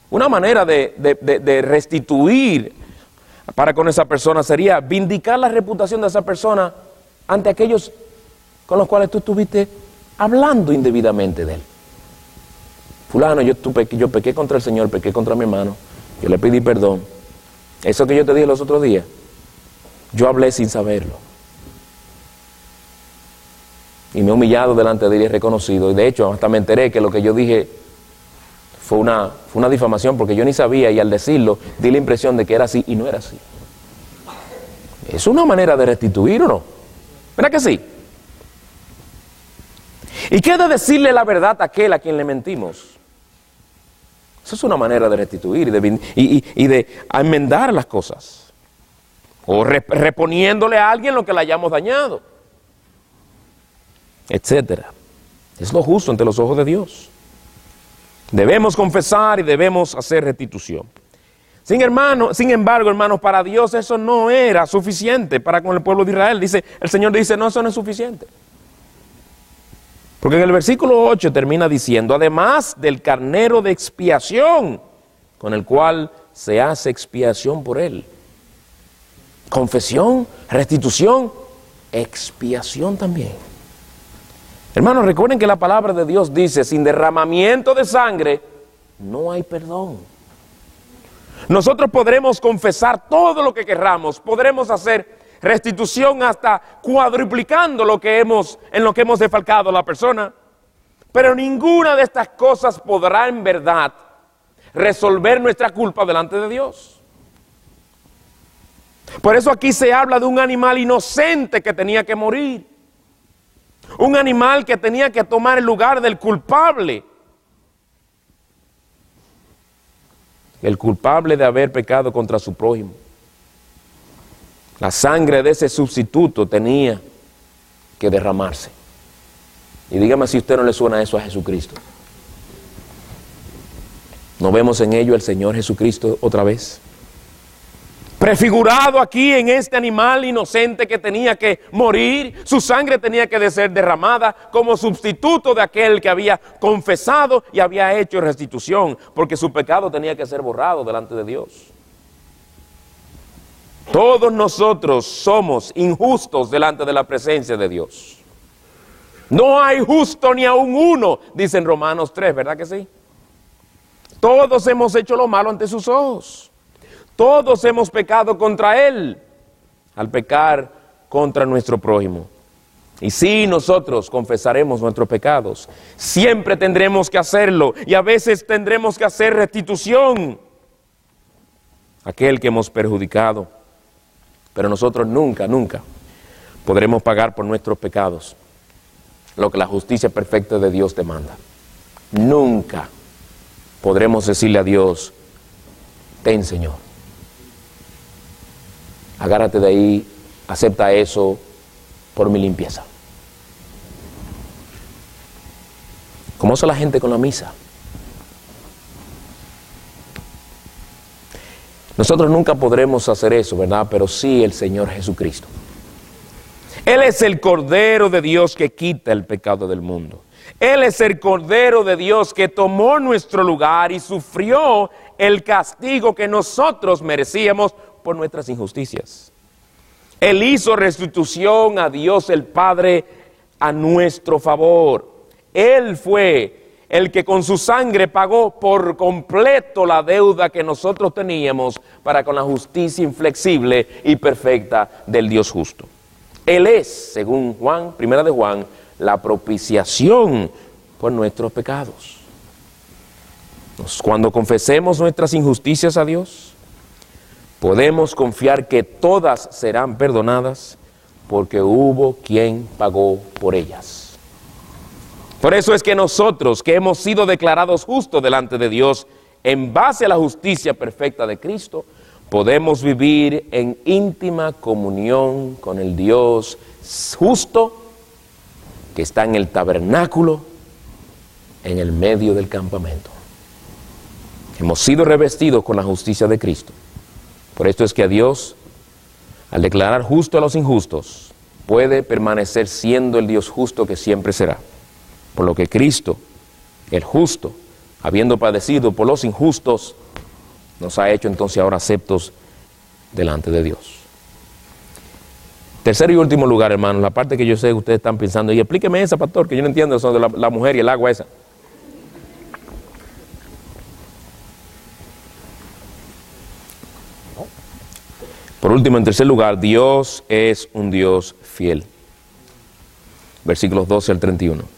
Una manera de, de restituir para con esa persona sería vindicar la reputación de esa persona ante aquellos con los cuales tú estuviste hablando indebidamente de él. Fulano, yo, yo pequé contra el Señor, pequé contra mi hermano, yo le pedí perdón. Eso que yo te dije los otros días, yo hablé sin saberlo. Y me he humillado delante de él y he reconocido. Y de hecho, hasta me enteré que lo que yo dije fue una, fue una difamación porque yo ni sabía y al decirlo di la impresión de que era así y no era así. Es una manera de restituir o no. ¿Verdad que sí? ¿Y qué de decirle la verdad a aquel a quien le mentimos? Eso es una manera de restituir y de, enmendar las cosas. O reponiéndole a alguien lo que le hayamos dañado. Etcétera. Es lo justo ante los ojos de Dios. Debemos confesar y debemos hacer restitución. Sin, hermano, sin embargo, hermanos, para Dios eso no era suficiente para con el pueblo de Israel. Dice, el Señor dice, no, eso no es suficiente. Porque en el versículo 8 termina diciendo, además del carnero de expiación, con el cual se hace expiación por él. Confesión, restitución, expiación también. Hermanos, recuerden que la palabra de Dios dice, sin derramamiento de sangre, no hay perdón. Nosotros podremos confesar todo lo que querramos, podremos hacer restitución hasta cuadruplicando lo que hemos, en lo que hemos defalcado a la persona. Pero ninguna de estas cosas podrá en verdad resolver nuestra culpa delante de Dios. Por eso aquí se habla de un animal inocente que tenía que morir. Un animal que tenía que tomar el lugar del culpable. el culpable de haber pecado contra su prójimo. La sangre de ese sustituto tenía que derramarse. Y dígame si usted no le suena eso a Jesucristo. ¿No vemos en ello el Señor Jesucristo otra vez? prefigurado aquí en este animal inocente que tenía que morir, su sangre tenía que ser derramada como sustituto de aquel que había confesado y había hecho restitución, porque su pecado tenía que ser borrado delante de Dios. Todos nosotros somos injustos delante de la presencia de Dios. No hay justo ni aún uno, dicen Romanos 3, ¿verdad que sí? Todos hemos hecho lo malo ante sus ojos. Todos hemos pecado contra Él al pecar contra nuestro prójimo. Y si nosotros confesaremos nuestros pecados, siempre tendremos que hacerlo y a veces tendremos que hacer restitución a aquel que hemos perjudicado. Pero nosotros nunca, nunca podremos pagar por nuestros pecados lo que la justicia perfecta de Dios demanda. Nunca podremos decirle a Dios, ten Señor, agárrate de ahí, acepta eso por mi limpieza. ¿Cómo hace la gente con la misa? Nosotros nunca podremos hacer eso, ¿verdad? Pero sí el Señor Jesucristo. Él es el Cordero de Dios que quita el pecado del mundo. Él es el Cordero de Dios que tomó nuestro lugar y sufrió el castigo que nosotros merecíamos por nuestras injusticias. Él hizo restitución a Dios el Padre a nuestro favor. Él fue el que con su sangre pagó por completo la deuda que nosotros teníamos para con la justicia inflexible y perfecta del Dios justo. Él es, según Juan, primera de Juan, la propiciación por nuestros pecados. Cuando confesemos nuestras injusticias a Dios, podemos confiar que todas serán perdonadas porque hubo quien pagó por ellas. Por eso es que nosotros, que hemos sido declarados justos delante de Dios, en base a la justicia perfecta de Cristo, podemos vivir en íntima comunión con el Dios justo que está en el tabernáculo, en el medio del campamento. Hemos sido revestidos con la justicia de Cristo. Por esto es que a Dios, al declarar justo a los injustos, puede permanecer siendo el Dios justo que siempre será. Por lo que Cristo, el justo, habiendo padecido por los injustos, nos ha hecho entonces ahora aceptos delante de Dios. Tercer y último lugar, hermanos, la parte que yo sé que ustedes están pensando, y explíqueme esa, pastor, que yo no entiendo eso de la, la mujer y el agua esa. Por último, en tercer lugar, Dios es un Dios fiel. Versículos 12 al 31.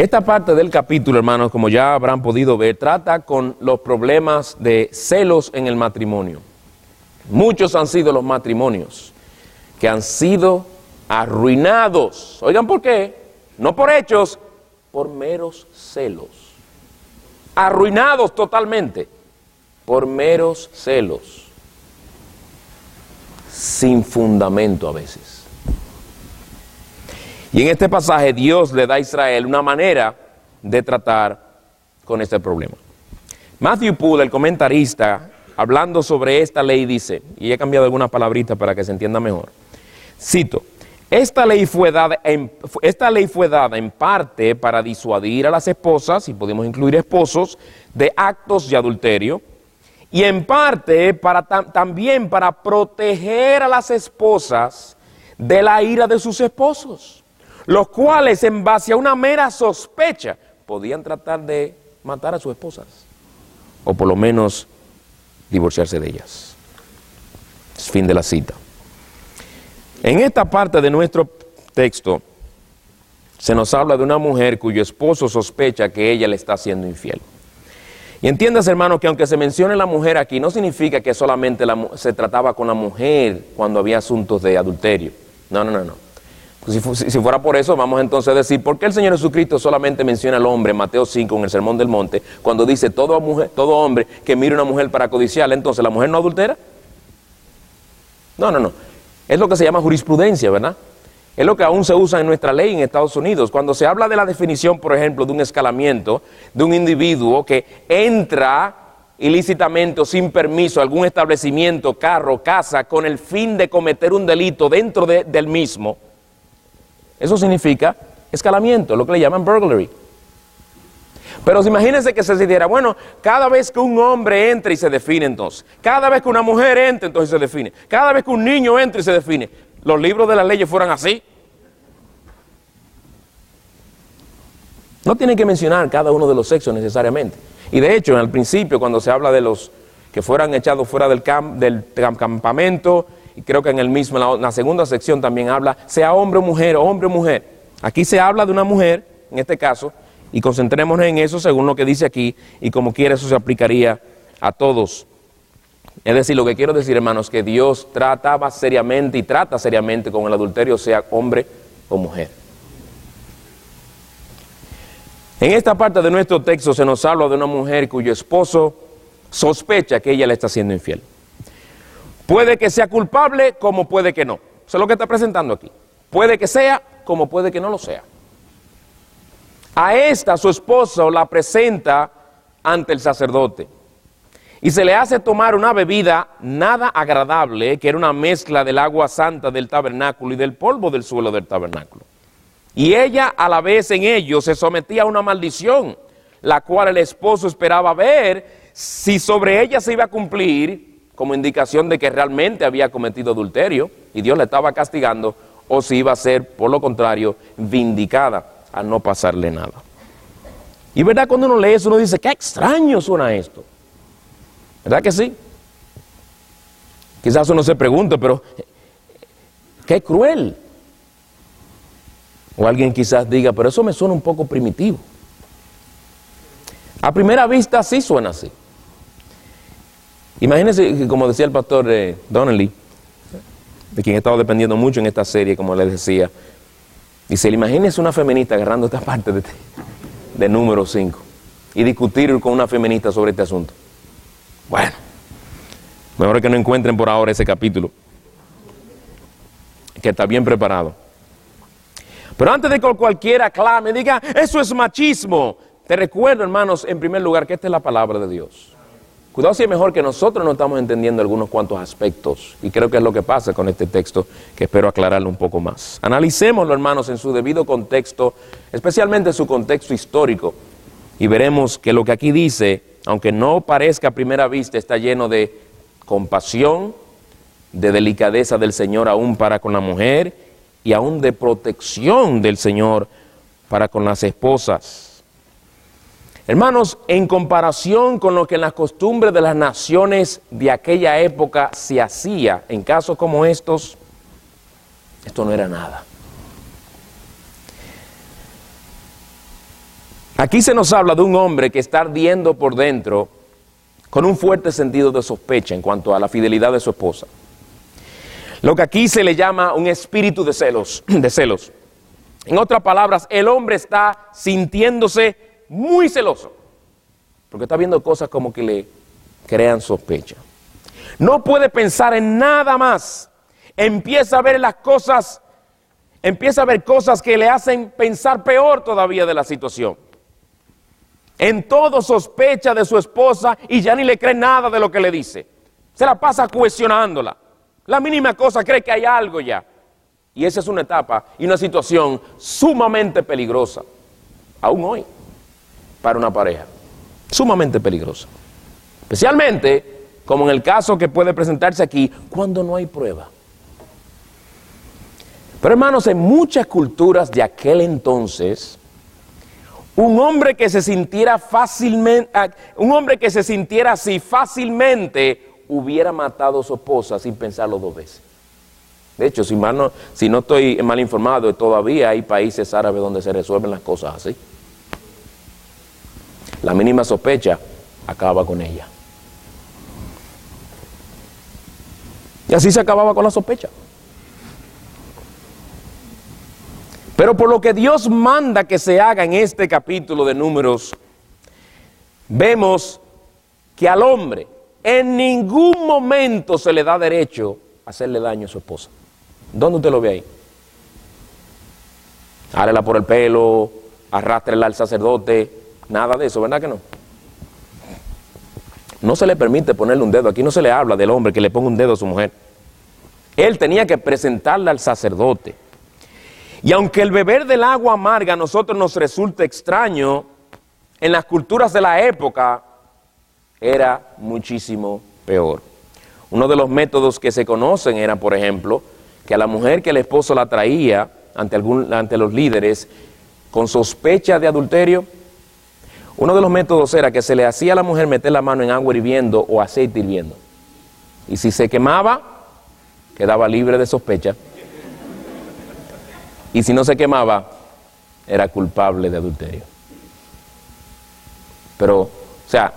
Esta parte del capítulo, hermanos, como ya habrán podido ver, trata con los problemas de celos en el matrimonio. Muchos han sido los matrimonios que han sido arruinados. Oigan, ¿por qué? No por hechos, por meros celos. Arruinados totalmente por meros celos sin fundamento a veces. Y en este pasaje Dios le da a Israel una manera de tratar con este problema. Matthew Poole, el comentarista, hablando sobre esta ley, dice, y he cambiado algunas palabritas para que se entienda mejor, cito, esta ley, fue dada en, esta ley fue dada en parte para disuadir a las esposas, y podemos incluir esposos, de actos de adulterio, y en parte para, también para proteger a las esposas de la ira de sus esposos, los cuales en base a una mera sospecha podían tratar de matar a sus esposas, o por lo menos divorciarse de ellas. Fin de la cita. En esta parte de nuestro texto se nos habla de una mujer cuyo esposo sospecha que ella le está siendo infiel. Y entiendas, hermano, que aunque se mencione la mujer aquí, no significa que solamente se trataba con la mujer cuando había asuntos de adulterio. No, no, no, no. Si, fuera por eso, vamos entonces a decir, ¿por qué el Señor Jesucristo solamente menciona al hombre en Mateo 5 en el Sermón del Monte, cuando dice todo, mujer, todo hombre que mire una mujer para codiciarla, entonces la mujer no adultera? No, no, no. Es lo que se llama jurisprudencia, ¿verdad? Es lo que aún se usa en nuestra ley en Estados Unidos. Cuando se habla de la definición, por ejemplo, de un escalamiento de un individuo que entra ilícitamente o sin permiso a algún establecimiento, carro, casa, con el fin de cometer un delito dentro del mismo, eso significa escalamiento, lo que le llaman burglary. Pero imagínense que se decidiera, bueno, cada vez que un hombre entra y se define entonces, cada vez que una mujer entra entonces se define, cada vez que un niño entra y se define, los libros de las leyes fueran así. No tienen que mencionar cada uno de los sexos necesariamente. Y de hecho, al principio, cuando se habla de los que fueran echados fuera del, del campamento, creo que en el mismo, la, segunda sección también habla, sea hombre o mujer, hombre o mujer. Aquí se habla de una mujer, en este caso, y concentrémonos en eso según lo que dice aquí, y como quiera eso se aplicaría a todos. Es decir, lo que quiero decir, hermanos, que Dios trataba seriamente y trata seriamente con el adulterio, sea hombre o mujer. En esta parte de nuestro texto se nos habla de una mujer cuyo esposo sospecha que ella le está siendo infiel. Puede que sea culpable como puede que no. Eso es lo que está presentando aquí. Puede que sea como puede que no lo sea. A esta su esposo la presenta ante el sacerdote y se le hace tomar una bebida nada agradable, que era una mezcla del agua santa del tabernáculo y del polvo del suelo del tabernáculo. Y ella a la vez en ello se sometía a una maldición, la cual el esposo esperaba ver si sobre ella se iba a cumplir como indicación de que realmente había cometido adulterio y Dios le estaba castigando, o si iba a ser, por lo contrario, vindicada a no pasarle nada. Y verdad, cuando uno lee eso, uno dice, qué extraño suena esto. ¿Verdad que sí? Quizás uno se pregunte, pero qué cruel. O alguien quizás diga, pero eso me suena un poco primitivo. A primera vista sí suena así. Imagínense, como decía el pastor Donnelly, de quien he estado dependiendo mucho en esta serie, como les decía, Dice, imagínese una feminista agarrando esta parte de, de número 5 y discutir con una feminista sobre este asunto. Bueno, mejor que no encuentren por ahora ese capítulo, que está bien preparado. Pero antes de que cualquiera aclame, diga, eso es machismo, te recuerdo, hermanos, en primer lugar, que esta es la palabra de Dios. Cuidado si es mejor que nosotros no estamos entendiendo algunos cuantos aspectos. Y creo que es lo que pasa con este texto, que espero aclararlo un poco más. Analicémoslo, hermanos, en su debido contexto, especialmente en su contexto histórico. Y veremos que lo que aquí dice, aunque no parezca a primera vista, está lleno de compasión, de delicadeza del Señor aún para con la mujer y aún de protección del Señor para con las esposas. Hermanos, en comparación con lo que en las costumbres de las naciones de aquella época se hacía en casos como estos, esto no era nada. Aquí se nos habla de un hombre que está ardiendo por dentro con un fuerte sentido de sospecha en cuanto a la fidelidad de su esposa. Lo que aquí se le llama un espíritu de celos, de celos. En otras palabras, el hombre está sintiéndose muy celoso, porque está viendo cosas como que le crean sospecha. No puede pensar en nada más. Empieza a ver las cosas, empieza a ver cosas que le hacen pensar peor todavía de la situación. En todo sospecha de su esposa y ya ni le cree nada de lo que le dice. Se la pasa cuestionándola. La mínima cosa cree que hay algo ya. Y esa es una etapa y una situación sumamente peligrosa, aún hoy para una pareja. Sumamente peligrosa. Especialmente como en el caso que puede presentarse aquí, cuando no hay prueba. Pero hermanos, en muchas culturas de aquel entonces, un hombre que se sintiera fácilmente, ah, un hombre que se sintiera así fácilmente, hubiera matado a su esposa sin pensarlo dos veces. De hecho, si, no, si no estoy mal informado, todavía hay países árabes donde se resuelven las cosas así. La mínima sospecha acaba con ella. Y así se acababa con la sospecha. Pero por lo que Dios manda que se haga en este capítulo de números, vemos que al hombre en ningún momento se le da derecho a hacerle daño a su esposa. ¿Dónde usted lo ve ahí? Hárela por el pelo, arrástrela al sacerdote, Nada de eso, ¿verdad que no? No se le permite ponerle un dedo. Aquí no se le habla del hombre que le ponga un dedo a su mujer. Él tenía que presentarla al sacerdote. Y aunque el beber del agua amarga a nosotros nos resulta extraño, en las culturas de la época era muchísimo peor. Uno de los métodos que se conocen era, por ejemplo, que a la mujer que el esposo la traía ante, algún, ante los líderes con sospecha de adulterio, uno de los métodos era que se le hacía a la mujer meter la mano en agua hirviendo o aceite hirviendo. Y si se quemaba, quedaba libre de sospecha. Y si no se quemaba, era culpable de adulterio. Pero, o sea,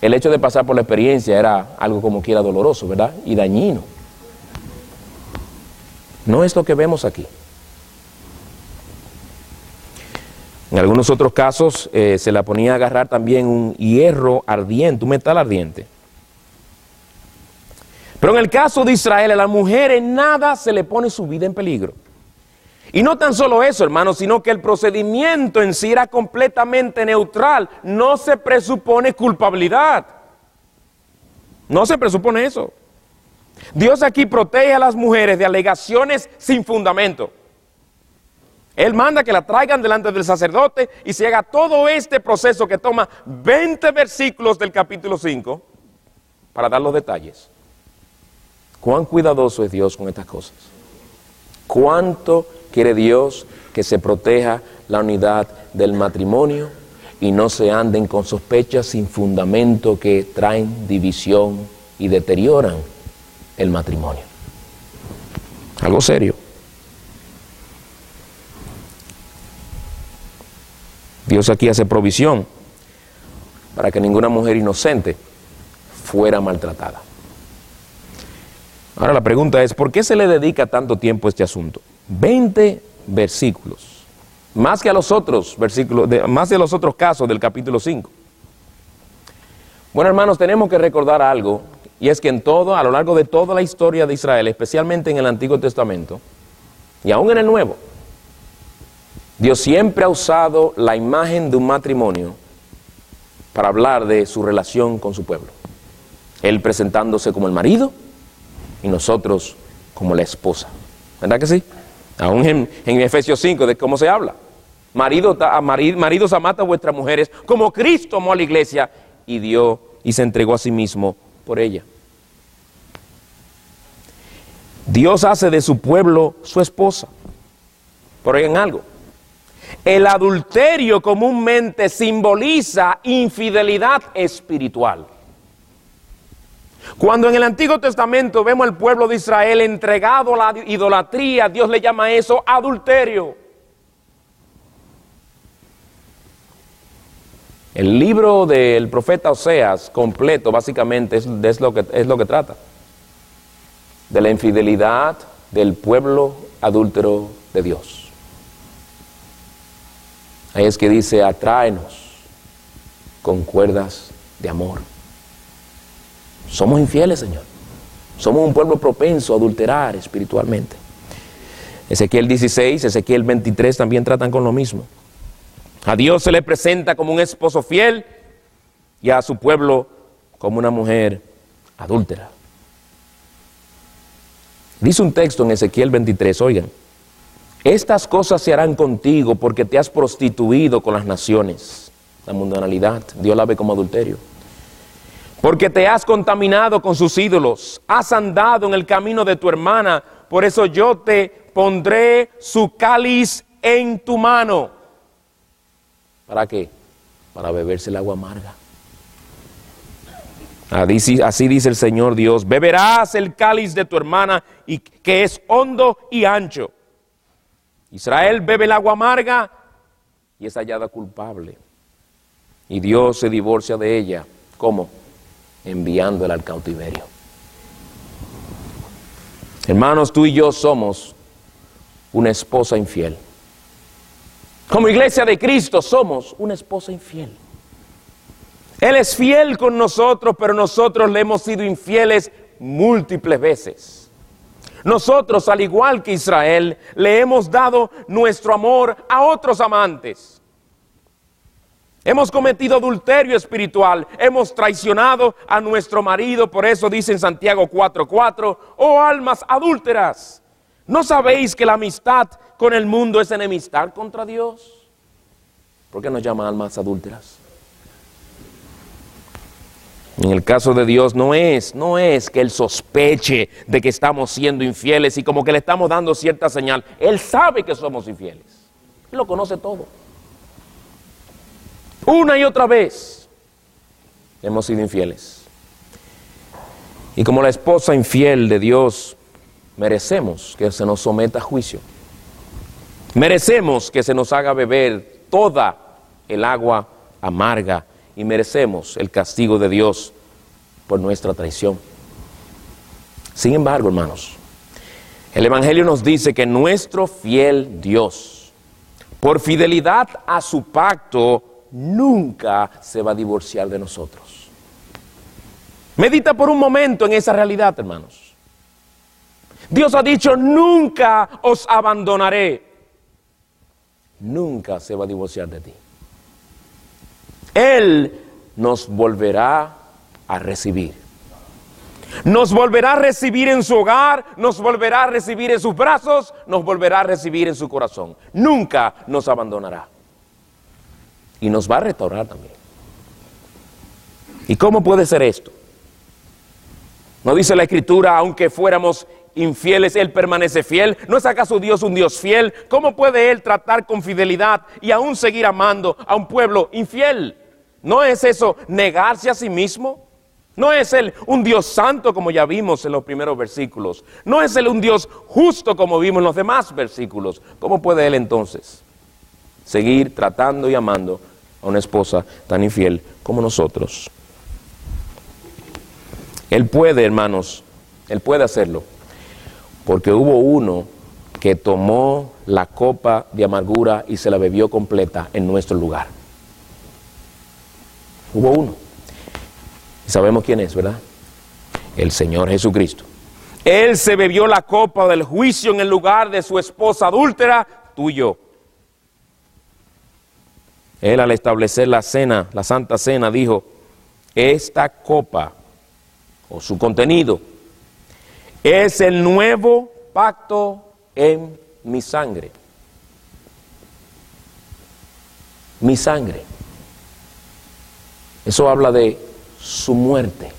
el hecho de pasar por la experiencia era algo como quiera doloroso, ¿verdad? Y dañino. No es lo que vemos aquí. En algunos otros casos eh, se la ponía a agarrar también un hierro ardiente, un metal ardiente. Pero en el caso de Israel, a la mujer en nada se le pone su vida en peligro. Y no tan solo eso, hermano, sino que el procedimiento en sí era completamente neutral. No se presupone culpabilidad. No se presupone eso. Dios aquí protege a las mujeres de alegaciones sin fundamento. Él manda que la traigan delante del sacerdote y se haga todo este proceso que toma 20 versículos del capítulo 5 para dar los detalles. Cuán cuidadoso es Dios con estas cosas. Cuánto quiere Dios que se proteja la unidad del matrimonio y no se anden con sospechas sin fundamento que traen división y deterioran el matrimonio. Algo serio. Dios aquí hace provisión para que ninguna mujer inocente fuera maltratada. Ahora la pregunta es, ¿por qué se le dedica tanto tiempo a este asunto? 20 versículos, más que a los otros versículos, más que a los otros casos del capítulo 5. Bueno, hermanos, tenemos que recordar algo, y es que en todo, a lo largo de toda la historia de Israel, especialmente en el Antiguo Testamento, y aún en el Nuevo, Dios siempre ha usado la imagen de un matrimonio para hablar de su relación con su pueblo. Él presentándose como el marido y nosotros como la esposa. ¿Verdad que sí? Aún en, Efesios 5, de cómo se habla. Marido, maridos, amad a vuestras mujeres como Cristo amó a la iglesia y dio y se entregó a sí mismo por ella. Dios hace de su pueblo su esposa. Por en algo. El adulterio comúnmente simboliza infidelidad espiritual. Cuando en el Antiguo Testamento vemos al pueblo de Israel entregado a la idolatría, Dios le llama eso adulterio. El libro del profeta Oseas completo básicamente es, lo que, es lo que trata. De la infidelidad del pueblo adúltero de Dios. Ahí es que dice, atráenos con cuerdas de amor. Somos infieles, Señor. Somos un pueblo propenso a adulterar espiritualmente. Ezequiel 16, Ezequiel 23 también tratan con lo mismo. A Dios se le presenta como un esposo fiel y a su pueblo como una mujer adúltera. Dice un texto en Ezequiel 23, oigan, estas cosas se harán contigo porque te has prostituido con las naciones. La mundanalidad, Dios la ve como adulterio porque te has contaminado con sus ídolos, has andado en el camino de tu hermana, por eso yo te pondré su cáliz en tu mano. ¿Para qué? Para beberse el agua amarga. Así, dice el Señor Dios, beberás el cáliz de tu hermana y que es hondo y ancho. Israel bebe el agua amarga y es hallada culpable. Y Dios se divorcia de ella. ¿Cómo? enviándola al cautiverio. Hermanos, tú y yo somos una esposa infiel. Como iglesia de Cristo somos una esposa infiel. Él es fiel con nosotros, pero nosotros le hemos sido infieles múltiples veces. Nosotros, al igual que Israel, le hemos dado nuestro amor a otros amantes. Hemos cometido adulterio espiritual, hemos traicionado a nuestro marido, por eso dice en Santiago 4:4, oh almas adúlteras, ¿no sabéis que la amistad con el mundo es enemistad contra Dios? ¿Por qué nos llama almas adúlteras? En el caso de Dios no es, no es que Él sospeche de que estamos siendo infieles y como que le estamos dando cierta señal. Él sabe que somos infieles. Él lo conoce todo. Una y otra vez hemos sido infieles. Y como la esposa infiel de Dios, merecemos que se nos someta a juicio. Merecemos que se nos haga beber toda el agua amarga y merecemos el castigo de Dios por nuestra traición. Sin embargo, hermanos, el Evangelio nos dice que nuestro fiel Dios, por fidelidad a su pacto, nunca se va a divorciar de nosotros. Medita por un momento en esa realidad, hermanos. Dios ha dicho, nunca os abandonaré. Nunca se va a divorciar de ti. Él nos volverá a recibir. Nos volverá a recibir en su hogar, nos volverá a recibir en sus brazos, nos volverá a recibir en su corazón. Nunca nos abandonará y nos va a restaurar también. ¿Y cómo puede ser esto? ¿No dice la escritura, aunque fuéramos infieles, Él permanece fiel? ¿No es acaso Dios un Dios fiel? ¿Cómo puede Él tratar con fidelidad y aún seguir amando a un pueblo infiel? ¿No es eso negarse a sí mismo? ¿No es Él un Dios santo como ya vimos en los primeros versículos? ¿No es Él un Dios justo como vimos en los demás versículos? ¿Cómo puede Él entonces seguir tratando y amando a una esposa tan infiel como nosotros. Él puede, hermanos, Él puede hacerlo, porque hubo uno que tomó la copa de amargura y se la bebió completa en nuestro lugar. Hubo uno. Y sabemos quién es, ¿verdad? El Señor Jesucristo. Él se bebió la copa del juicio en el lugar de su esposa adúltera, tú y yo. Él al establecer la cena, la santa cena, dijo, esta copa o su contenido es el nuevo pacto en mi sangre. Mi sangre. Eso habla de su muerte.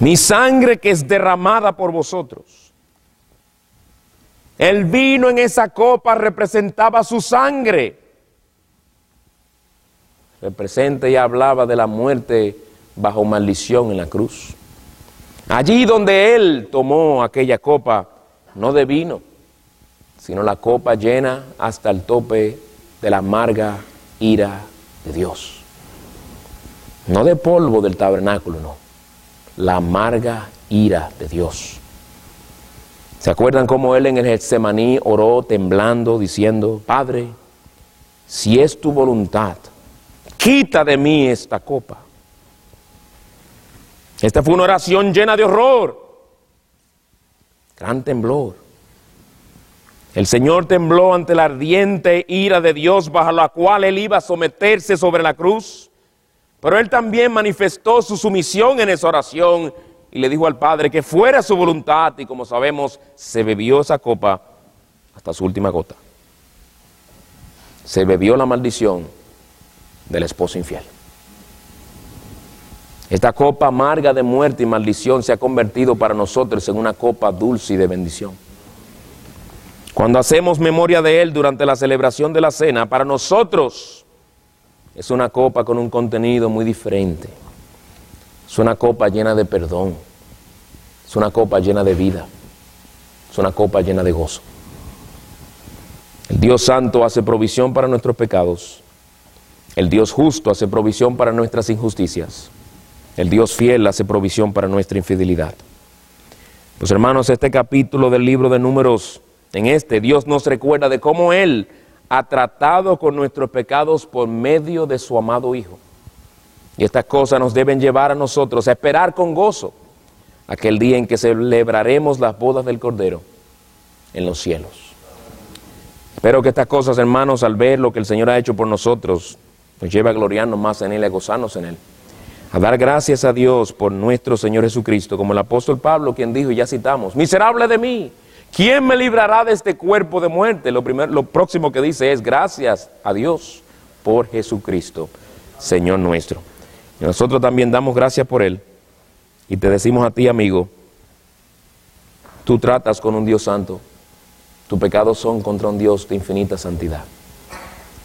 Mi sangre que es derramada por vosotros. El vino en esa copa representaba su sangre. Representa y hablaba de la muerte bajo maldición en la cruz. Allí donde Él tomó aquella copa, no de vino, sino la copa llena hasta el tope de la amarga ira de Dios. No de polvo del tabernáculo, no. La amarga ira de Dios. ¿Se acuerdan cómo Él en el Getsemaní oró temblando, diciendo, Padre, si es tu voluntad, quita de mí esta copa. Esta fue una oración llena de horror, gran temblor. El Señor tembló ante la ardiente ira de Dios bajo la cual Él iba a someterse sobre la cruz, pero Él también manifestó su sumisión en esa oración y le dijo al Padre que fuera su voluntad y como sabemos se bebió esa copa hasta su última gota. Se bebió la maldición del esposo infiel. Esta copa amarga de muerte y maldición se ha convertido para nosotros en una copa dulce y de bendición. Cuando hacemos memoria de Él durante la celebración de la cena, para nosotros es una copa con un contenido muy diferente. Es una copa llena de perdón. Es una copa llena de vida. Es una copa llena de gozo. El Dios Santo hace provisión para nuestros pecados. El Dios justo hace provisión para nuestras injusticias. El Dios fiel hace provisión para nuestra infidelidad. Pues hermanos, este capítulo del libro de números, en este Dios nos recuerda de cómo Él ha tratado con nuestros pecados por medio de su amado Hijo. Y estas cosas nos deben llevar a nosotros a esperar con gozo aquel día en que celebraremos las bodas del Cordero en los cielos. Espero que estas cosas, hermanos, al ver lo que el Señor ha hecho por nosotros, nos lleve a gloriarnos más en Él y a gozarnos en Él a dar gracias a Dios por nuestro Señor Jesucristo, como el apóstol Pablo quien dijo, ya citamos, miserable de mí, ¿quién me librará de este cuerpo de muerte? Lo, primero, lo próximo que dice es, gracias a Dios por Jesucristo, Señor nuestro. Y nosotros también damos gracias por Él y te decimos a ti, amigo, tú tratas con un Dios santo, tus pecados son contra un Dios de infinita santidad.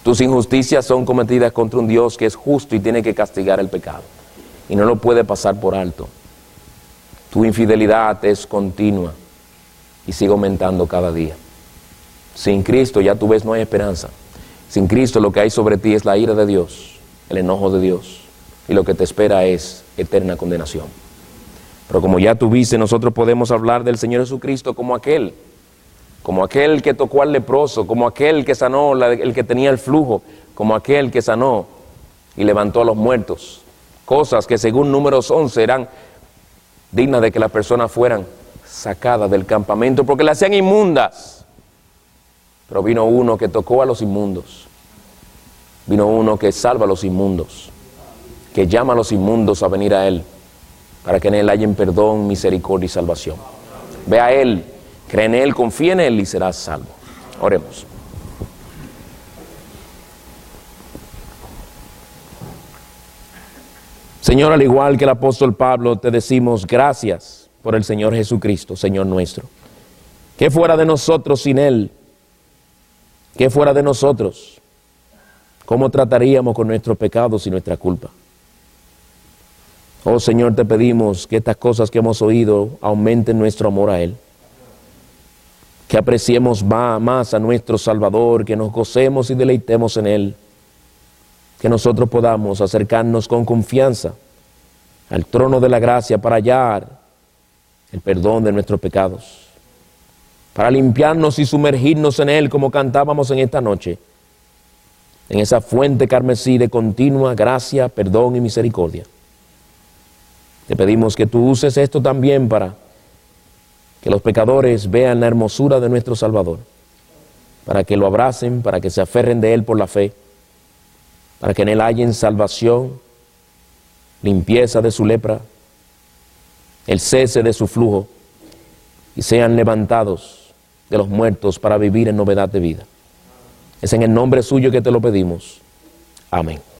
Tus injusticias son cometidas contra un Dios que es justo y tiene que castigar el pecado y no lo puede pasar por alto. Tu infidelidad es continua y sigue aumentando cada día. Sin Cristo ya tú ves no hay esperanza. Sin Cristo lo que hay sobre ti es la ira de Dios, el enojo de Dios y lo que te espera es eterna condenación. Pero como ya tú viste, nosotros podemos hablar del Señor Jesucristo como aquel, como aquel que tocó al leproso, como aquel que sanó, el que tenía el flujo, como aquel que sanó y levantó a los muertos, cosas que según números 11 eran dignas de que las personas fueran sacadas del campamento porque las hacían inmundas. Pero vino uno que tocó a los inmundos. Vino uno que salva a los inmundos, que llama a los inmundos a venir a Él, para que en Él hayan perdón, misericordia y salvación. Ve a Él, cree en Él, confía en Él y serás salvo. Oremos. Señor, al igual que el apóstol Pablo, te decimos gracias por el Señor Jesucristo, Señor nuestro. ¿Qué fuera de nosotros sin Él? ¿Qué fuera de nosotros? ¿Cómo trataríamos con nuestros pecados y nuestra culpa? Oh Señor, te pedimos que estas cosas que hemos oído aumenten nuestro amor a Él. Que apreciemos más a nuestro Salvador, que nos gocemos y deleitemos en Él que nosotros podamos acercarnos con confianza al trono de la gracia para hallar el perdón de nuestros pecados para limpiarnos y sumergirnos en Él como cantábamos en esta noche, en esa fuente carmesí de continua gracia, perdón y misericordia. Te pedimos que tú uses esto también para que los pecadores vean la hermosura de nuestro Salvador, para que lo abracen, para que se aferren de Él por la fe, para que en Él hallen salvación, limpieza de su lepra, el cese de su flujo y sean levantados de los muertos para vivir en novedad de vida. Es en el nombre suyo que te lo pedimos. Amén.